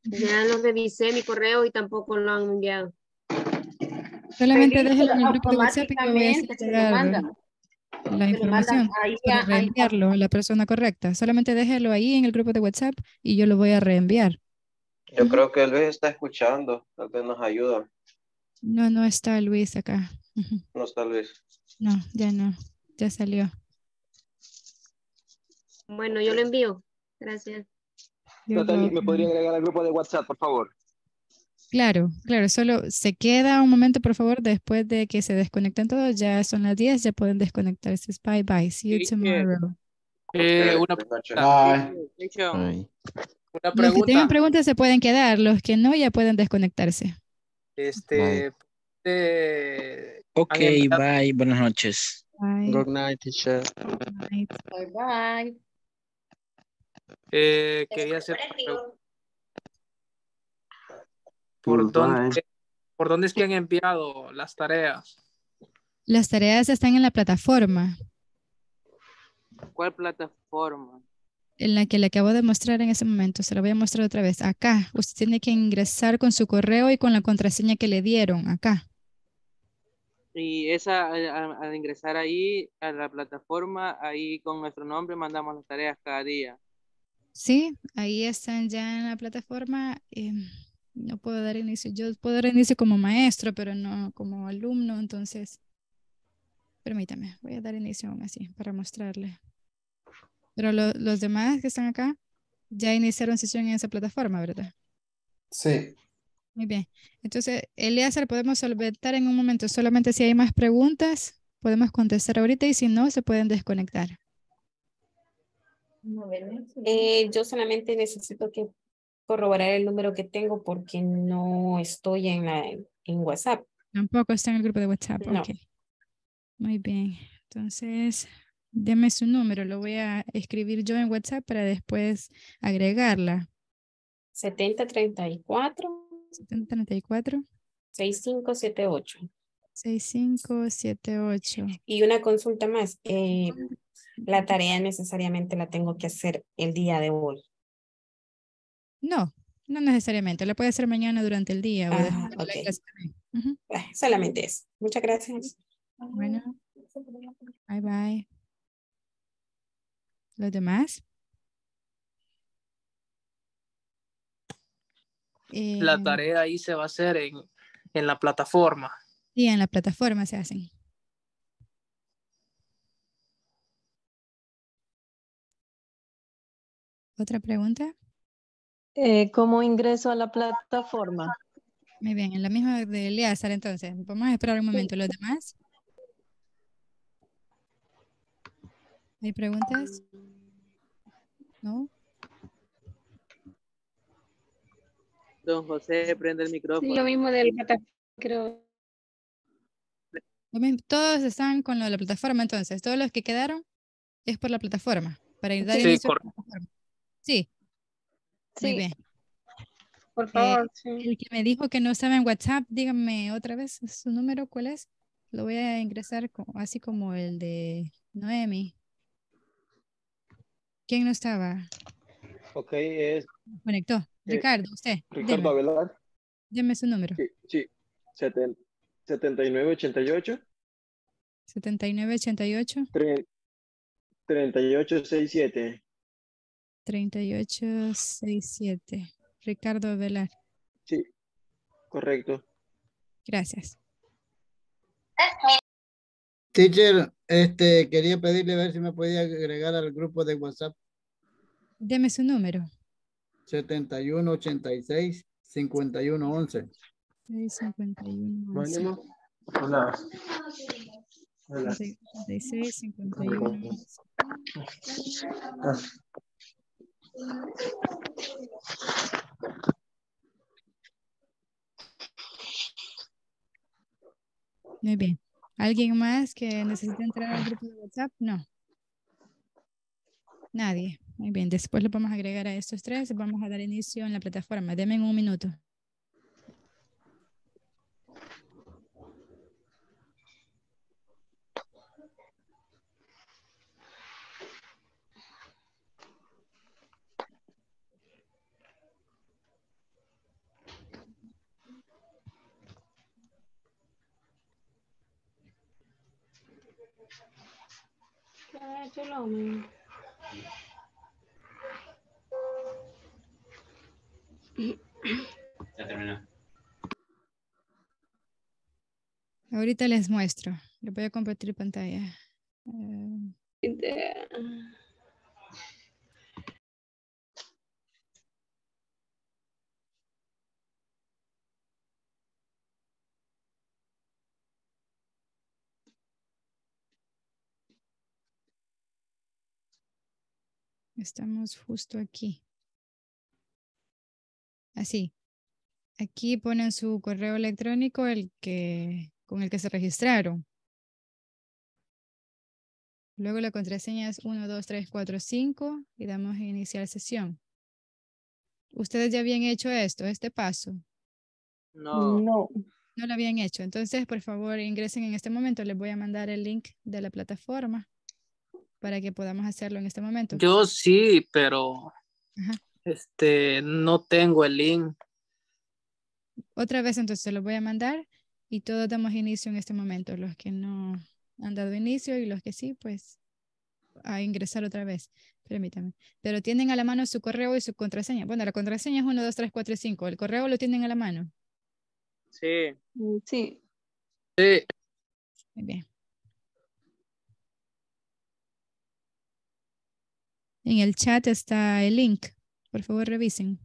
Ya lo revisé mi correo y tampoco lo han enviado. Solamente déjelo en el grupo de WhatsApp y yo voy a llegar mandan. la información para reenviarlo a la persona correcta. Solamente déjelo ahí en el grupo de WhatsApp y yo lo voy a reenviar. Yo creo que Luis está escuchando, tal vez nos ayuda. No, no está Luis acá. No está Luis. No, ya no, ya salió. Bueno, yo lo envío. Gracias. Natalie, ¿me podría agregar al grupo de WhatsApp, por favor? Claro, claro, solo se queda un momento, por favor, después de que se desconecten todos, ya son las 10, ya pueden desconectarse. Bye bye, see you Teacher. tomorrow. Eh, una pregunta. Ay. Una Los que pregunta. tengan preguntas se pueden quedar, los que no ya pueden desconectarse. Este, eh, Ok, bye. Buenas noches. Bye. Good night, teacher. Night. Bye bye. eh, quería hacer pregunta. ¿Por dónde, ¿Por dónde es que han enviado las tareas? Las tareas están en la plataforma ¿Cuál plataforma? En la que le acabo de mostrar en ese momento. Se la voy a mostrar otra vez. Acá, usted tiene que ingresar con su correo y con la contraseña que le dieron. Acá. Y esa, al, ingresar ahí a la plataforma, ahí con nuestro nombre mandamos las tareas cada día. Sí, ahí están ya en la plataforma. eh, no puedo dar inicio. Yo puedo dar inicio como maestro, pero no como alumno. Entonces, permítame, voy a dar inicio aún así para mostrarle. Pero lo- los demás que están acá ya iniciaron sesión en esa plataforma, ¿verdad? Sí. Muy bien. Entonces, Eleazar, podemos solventar en un momento. Solamente si hay más preguntas, podemos contestar ahorita y si no, se pueden desconectar. Eh, yo solamente necesito que corroborar el número que tengo porque no estoy en la en WhatsApp. Tampoco está en el grupo de WhatsApp. No. Ok. Muy bien. Entonces, deme su número. Lo voy a escribir yo en WhatsApp para después agregarla. 7034 7034 6578. 6578. Y una consulta más. eh, la tarea necesariamente la tengo que hacer el día de hoy. No, no necesariamente. La puede hacer mañana durante el día. Ah. Ah, Solamente eso. Muchas gracias. Bueno, bye bye. ¿Los demás? La Eh, tarea ahí se va a hacer en, en la plataforma. Sí, en la plataforma se hacen. ¿Otra pregunta? Eh, ¿Cómo ingreso a la plataforma? Muy bien, en la misma de Eleazar entonces. Vamos a esperar un momento. ¿Los demás? ¿Hay preguntas? ¿No? Don José, prende el micrófono. Lo mismo del plataforma, creo. Todos están con lo de la plataforma entonces. Todos los que quedaron es por la plataforma. Para dar Sí, inicio a la. Sí. Muy Sí. bien. Por Eh, favor, sí. el que me dijo que no estaba en WhatsApp, dígame otra vez su número, ¿cuál es? Lo voy a ingresar así como el de Noemi. ¿Quién no estaba? Ok, es Conectó. Eh, Ricardo, usted. Ricardo Deme, Avelar. deme su número. Sí, sí. Seten- 7988 7988 tre- 3867. 3867. Ricardo Velar. Sí, correcto. Gracias. Teacher, este, quería pedirle a ver si me podía agregar al grupo de WhatsApp Deme su número. 7186 5111. 51. Ánimo. Hola. Hola. 56, 51. Ah. Muy bien. ¿Alguien más que necesite entrar al grupo de WhatsApp? No. Nadie. Muy bien. Después lo vamos a agregar a estos tres vamos a dar inicio en la plataforma. Denme un minuto. Ya terminó. Ahorita les muestro. Les voy a compartir pantalla. De- Estamos justo aquí. Así. Aquí ponen su correo electrónico el que, con el que se registraron. Luego la contraseña es 1, 2, 3, 4, 5 y damos a iniciar sesión. ¿Ustedes ya habían hecho esto, este paso? No. No. No lo habían hecho. Entonces, por favor, ingresen en este momento. Les voy a mandar el link de la plataforma para que podamos hacerlo en este momento. Yo sí, pero Ajá. este no tengo el link. Otra vez entonces se los voy a mandar y todos damos inicio en este momento. Los que no han dado inicio y los que sí, pues a ingresar otra vez. Permítame. Pero tienen a la mano su correo y su contraseña. Bueno, la contraseña es 1, 2, 3, 4 y 5. El correo lo tienen a la mano. Sí. Sí. Sí. Muy bien. En el chat está el link. Por favor, revisen.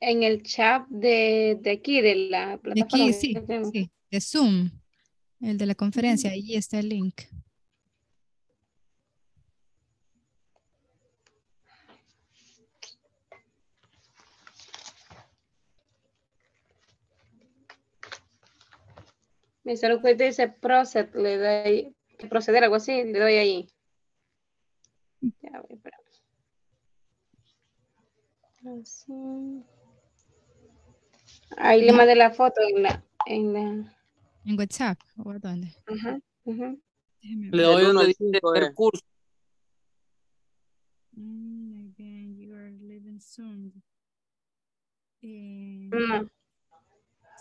En el chat de, de aquí, de la De plataforma. aquí, sí, de Zoom, el de la conferencia, allí está el link. Me sale que dice proced, le doy, proceder, algo así, le doy ahí. Ya voy, espera. Así. Ahí le mandé la foto en la, en la, ¿En WhatsApp o a dónde? ajá, Le doy uno donde al dice cinco, ver eh. curso. Mm, again, you are living soon. Eh, No.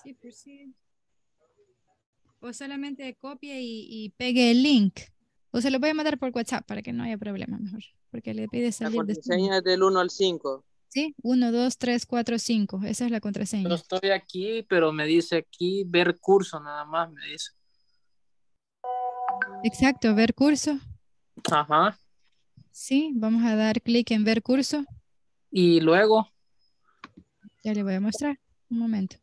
sí, proceed. O solamente copie y, y pegue el link. O se lo voy a mandar por WhatsApp para que no haya problema mejor. Porque le pide La salir de Zoom. contraseña es del 1 al 5. Sí, 1, 2, 3, 4, 5. Esa es la contraseña. Yo estoy aquí, pero me dice aquí ver curso nada más, me dice. Exacto, ver curso. Ajá. Sí, vamos a dar clic en ver curso. Y luego, Ya le voy a mostrar. Un momento.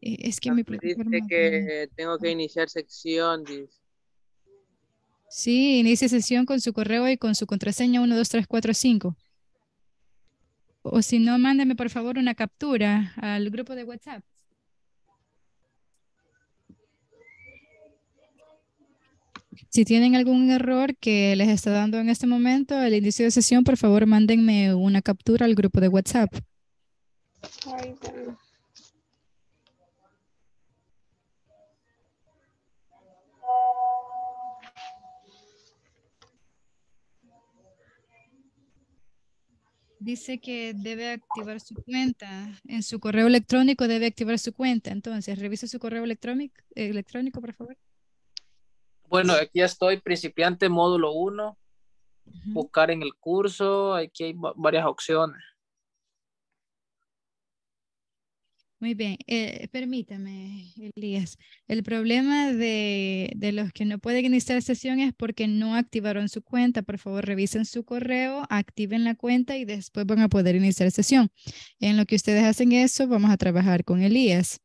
Es que mi Me plataforma... dice que tengo que iniciar sección. Dice. Sí, inicie sesión con su correo y con su contraseña 1, 2, 3, 4, 5. O si no, mándeme por favor una captura al grupo de WhatsApp. Si tienen algún error que les está dando en este momento al inicio de sesión, por favor mándenme una captura al grupo de WhatsApp. Dice que debe activar su cuenta. En su correo electrónico debe activar su cuenta. Entonces, revise su correo electrónico, electrónico, por favor. bueno, aquí estoy, principiante módulo 1. Buscar en el curso, aquí hay va- varias opciones. Muy bien, eh, permítame, Elías. El problema de, de los que no pueden iniciar sesión es porque no activaron su cuenta. Por favor, revisen su correo, activen la cuenta y después van a poder iniciar sesión. En lo que ustedes hacen eso, vamos a trabajar con Elías.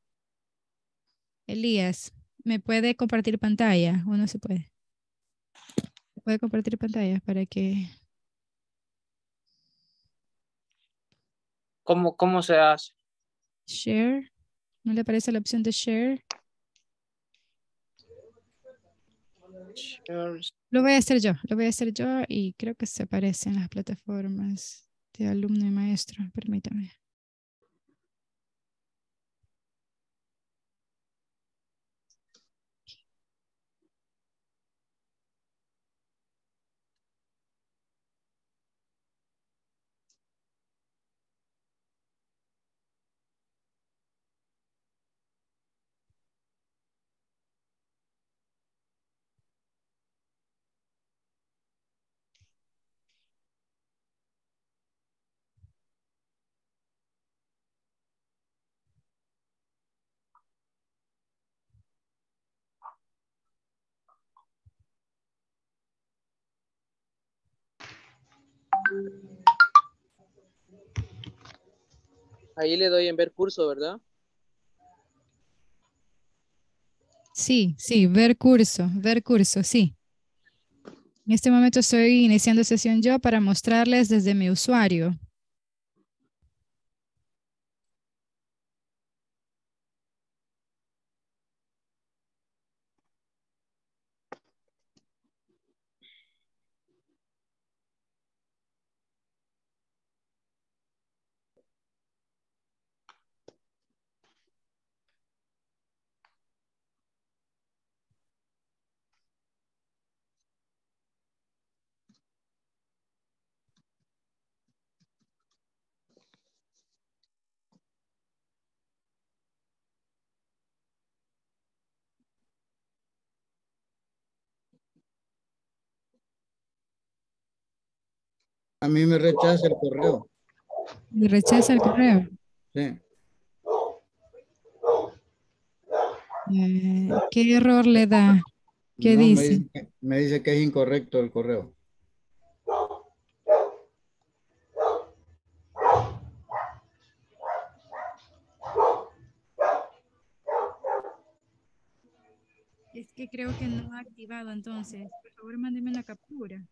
Elías, ¿me puede compartir pantalla o no se puede? ¿Puede compartir pantalla para que... ¿Cómo, cómo se hace? Share. ¿No le aparece la opción de share? Lo voy a hacer yo, lo voy a hacer yo y creo que se aparece en las plataformas de alumno y maestro. Permítame. Ahí le doy en ver curso, ¿verdad? Sí, sí, ver curso, ver curso, sí. En este momento estoy iniciando sesión yo para mostrarles desde mi usuario. A mí me rechaza el correo. ¿Y rechaza el correo? Sí. Eh, ¿Qué error le da? ¿Qué No, me dice? Me dice que es incorrecto el correo. Es que creo que no ha activado entonces. Por favor, mándeme una captura.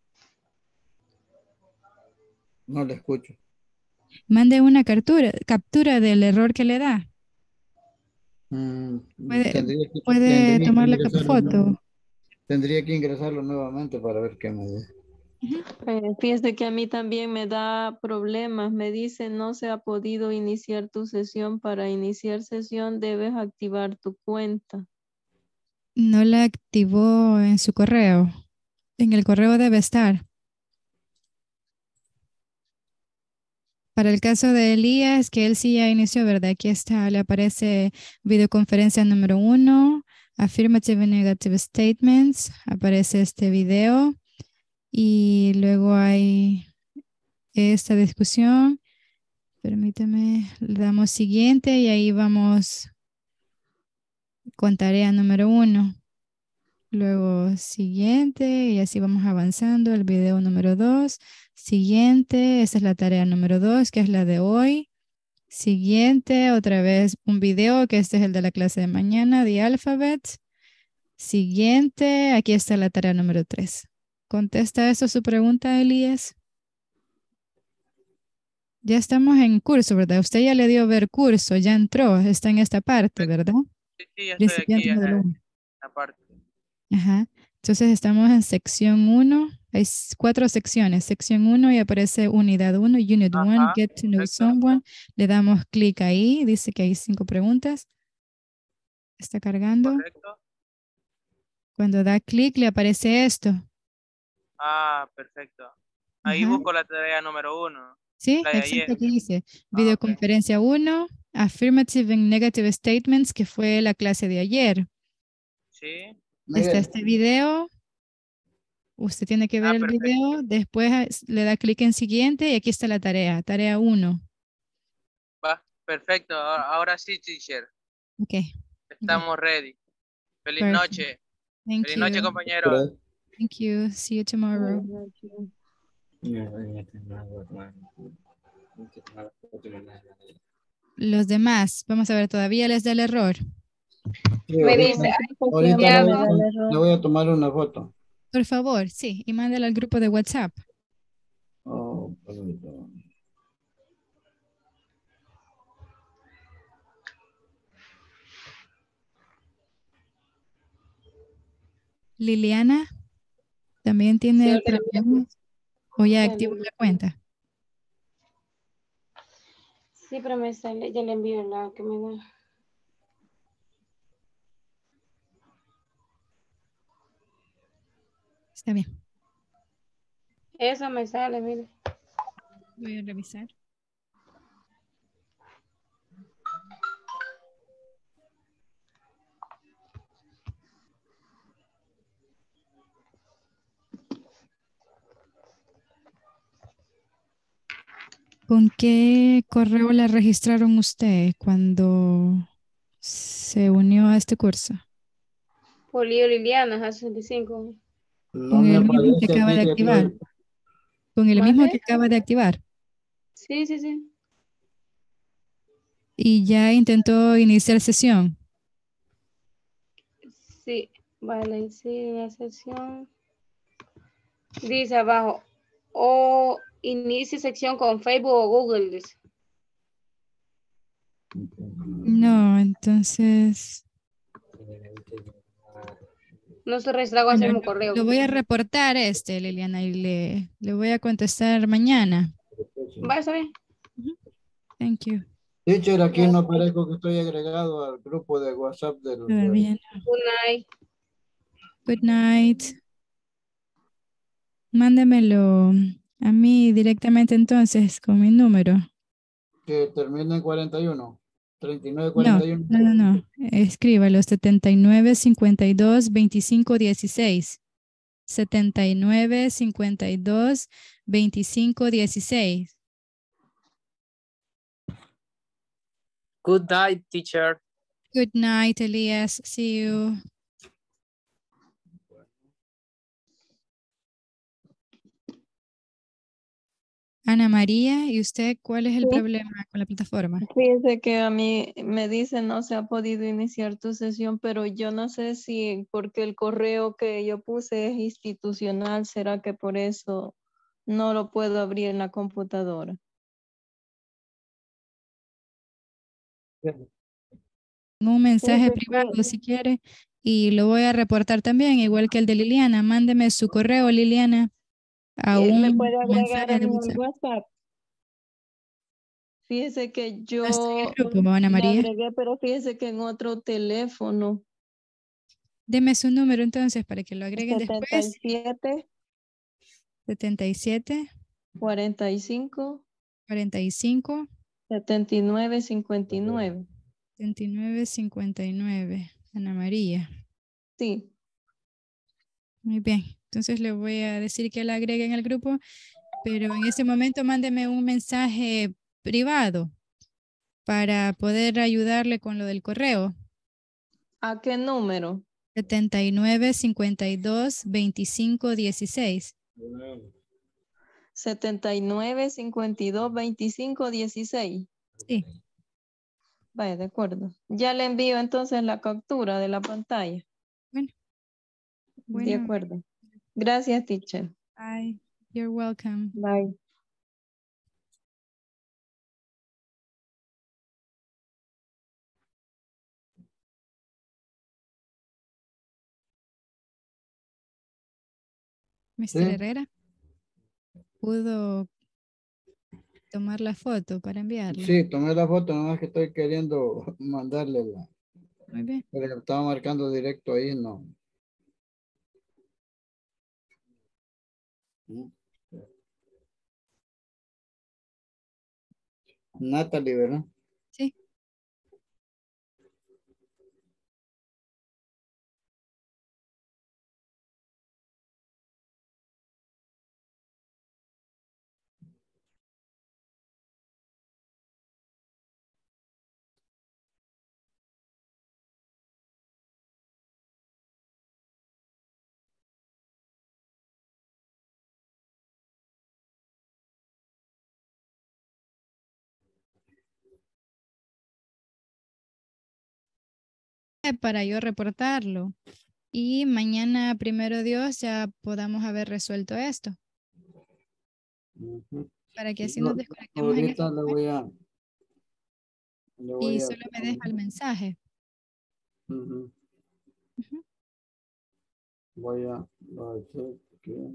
No le escucho. Mande una captura, captura del error que le da. Mm, Puede- tendría que- puede tendría que tomar la foto. nuevo- Tendría que ingresarlo nuevamente para ver qué me dice. Eh, fíjese que a mí también me da problemas. Me dice no se ha podido iniciar tu sesión. Para iniciar sesión debes activar tu cuenta. No la activó en su correo. En el correo debe estar. Para el caso de Elías, que él sí ya inició, ¿verdad? Aquí está, le aparece videoconferencia número uno, affirmative and negative statements, aparece este video y luego hay esta discusión. Permítame, le damos siguiente y ahí vamos con tarea número uno. Luego siguiente y así vamos avanzando. El video número dos. Siguiente, esa es la tarea número dos, que es la de hoy. Siguiente, otra vez un video, que este es el de la clase de mañana, de Alphabet. Siguiente, aquí está la tarea número tres. ¿Contesta eso su pregunta, Elías? Ya estamos en curso, ¿verdad? Usted ya le dio ver curso, ya entró, está en esta parte, ¿verdad? Sí, sí, ya estoy aquí. Modelo uno. aparte. Ajá. Entonces estamos en sección 1. Hay cuatro secciones. Sección 1 y aparece unidad 1, unit 1, Ajá, get to know someone. Le damos clic ahí. Dice que hay cinco preguntas. Está cargando. ¿Correcto? Cuando da clic le aparece esto. Ah, perfecto. Ahí Ajá. busco la tarea número uno. ¿Sí? La de Exacto. Aquí dice videoconferencia 1, affirmative and negative statements, que fue la clase de ayer. Sí. Está este video. Usted tiene que ver Ah, el perfecto. video, después le da clic en siguiente y aquí está la tarea, tarea 1. Va. Perfecto, ahora, ahora sí, teacher. Ok. Estamos ready. Feliz Perfect. noche. Thank Feliz you. noche, compañeros. Thank you. See you tomorrow. Los demás, vamos a ver, todavía les da el error. Sí, Me dice, ahorita le voy, a- le voy a tomar una foto. Por favor, sí, y mándala al grupo de WhatsApp. Oh, permítame. Liliana, también tiene Sí, el problema. O ya envío. la cuenta. Sí, pero me sale, ya le envío la que me da. Está bien. Eso me sale, mire. Voy a revisar. ¿Con qué correo la registraron usted cuando se unió a este curso? Polio Liliana, 65. No Con me el mismo que acaba de activar. Con el mismo que acaba de activar. Sí, sí, sí. Y ya intentó iniciar sesión. Sí, vale, sí, la sesión. Dice abajo, o inicie sección con Facebook o Google. dice. No, entonces No se ese Bueno, mismo correo. lo voy a reportar este, Liliana, y le, le voy a contestar mañana. Va, está bien. Thank you. Teacher, aquí no aparezco que estoy agregado al grupo de WhatsApp del... Todavía no. Good night. Good night. Mándemelo a mí directamente entonces con mi número. Que termina en 41. 39, No, 41. no, no, no. Escríbalo 79 52 25 16. 79 52 25 16. Good night, teacher. Good night, Elias. See you. Ana María, ¿y usted cuál es el Sí. problema con la plataforma? Fíjese que a mí me dice no se ha podido iniciar tu sesión, pero yo no sé si porque el correo que yo puse es institucional, ¿será que por eso no lo puedo abrir en la computadora? Un mensaje privado si quiere y lo voy a reportar también, igual que el de Liliana. Mándeme su correo, Liliana, a Eh, ¿Me puede agregar en WhatsApp. WhatsApp? Fíjese que yo grupo, Ana María. agregué, pero fíjese que en otro teléfono, Deme su número entonces para que lo agreguen después. 77 77 45 45 79 59. 79 59. Ana María. Sí. Muy bien. Entonces le voy a decir que la agreguen al grupo, pero en este momento mándeme un mensaje privado para poder ayudarle con lo del correo. ¿A qué número? 79 52 25 16. 79 52 25 16. Sí. Vaya, de acuerdo. Ya le envío entonces la captura de la pantalla. Bueno. De Bueno. acuerdo. Gracias, teacher. Bye. You're welcome. Bye. Mr. Sí. Herrera. ¿Pudo tomar la foto para enviarla? Sí, tomé la foto, nada más que estoy queriendo mandarle la. Muy bien. Pero estaba marcando directo ahí, no. Natalie, ¿verdad? Para yo reportarlo. Y mañana, primero Dios, ya podamos haber resuelto esto. Para que así No, nos desconectemos Ahorita le voy a. le voy y a- solo me deja el mensaje. Voy a, voy a hacer que-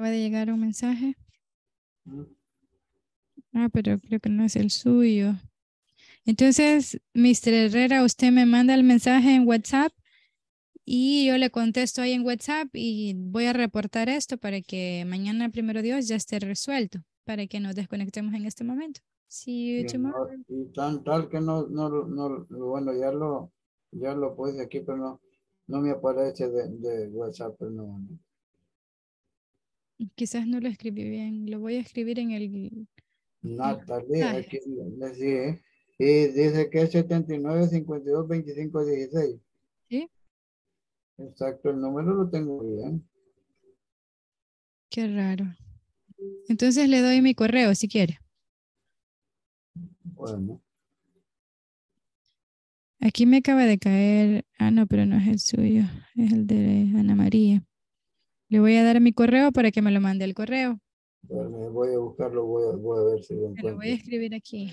Acaba de llegar un mensaje. Ah, pero creo que no es el suyo. Entonces, Mr. Herrera, usted me manda el mensaje en WhatsApp y yo le contesto ahí en WhatsApp y voy a reportar esto para que mañana, primero Dios, ya esté resuelto, para que nos desconectemos en este momento. See you y tomorrow. y tan tal que no, no, no, bueno, ya lo, ya lo puse aquí, pero no, no me aparece de, de WhatsApp, pero no. Quizás no lo escribí bien. Lo voy a escribir en el... Natalie, mensaje. aquí le sigue. Y dice que es 79 52 25 16. Sí. Exacto, el número lo tengo bien. Qué raro. Entonces le doy mi correo si quiere. Bueno, Aquí me acaba de caer. Ah, no, pero no es el suyo. Es el de Ana María. Le voy a dar mi correo para que me lo mande al correo. bueno, voy a buscarlo, voy a, voy a ver si lo Me lo encuentro. voy a escribir aquí.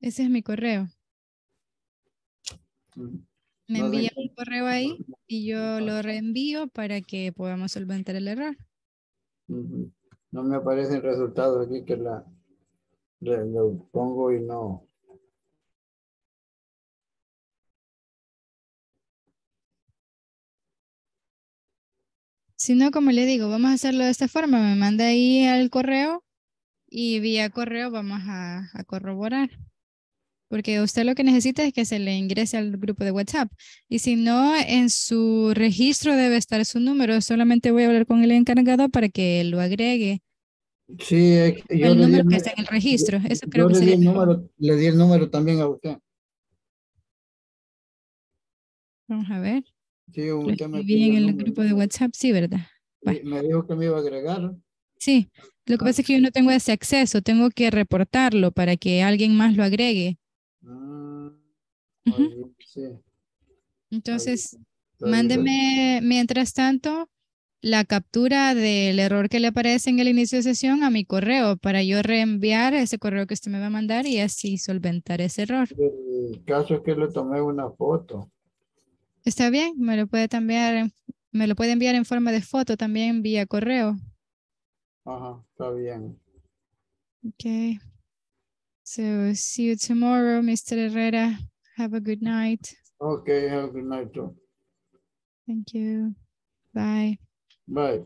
Ese es mi correo. Mm. Me envía un correo ahí y yo lo reenvío para que podamos solventar el error. No me aparecen resultados aquí que la le- lo pongo y no. Si no, como le digo, vamos a hacerlo de esta forma. Me manda ahí al correo y vía correo vamos a, a corroborar. Porque usted lo que necesita es que se le ingrese al grupo de WhatsApp. Y si no, en su registro debe estar su número. Solamente voy a hablar con el encargado para que lo agregue. Sí, yo el número que está en el registro. Eso yo creo que le di el número, le di el número también a usted. Vamos a ver. Sí, usted me pidió en el grupo de WhatsApp, sí, ¿verdad? Me dijo que me iba a agregar. Sí, lo que pasa es que yo no tengo ese acceso, tengo que reportarlo para que alguien más lo agregue. Ah, sí. Entonces, mándeme mientras tanto la captura del error que le aparece en el inicio de sesión a mi correo para yo reenviar ese correo que usted me va a mandar y así solventar ese error. El caso es que le tomé una foto. ¿Está bien? Me lo puede enviar, en- me lo puede enviar en forma de foto también vía correo. Ajá, está bien. Okay. So see you tomorrow, Mr. Herrera. Have a good night. Okay, have a good night too. Thank you. Bye. Bye.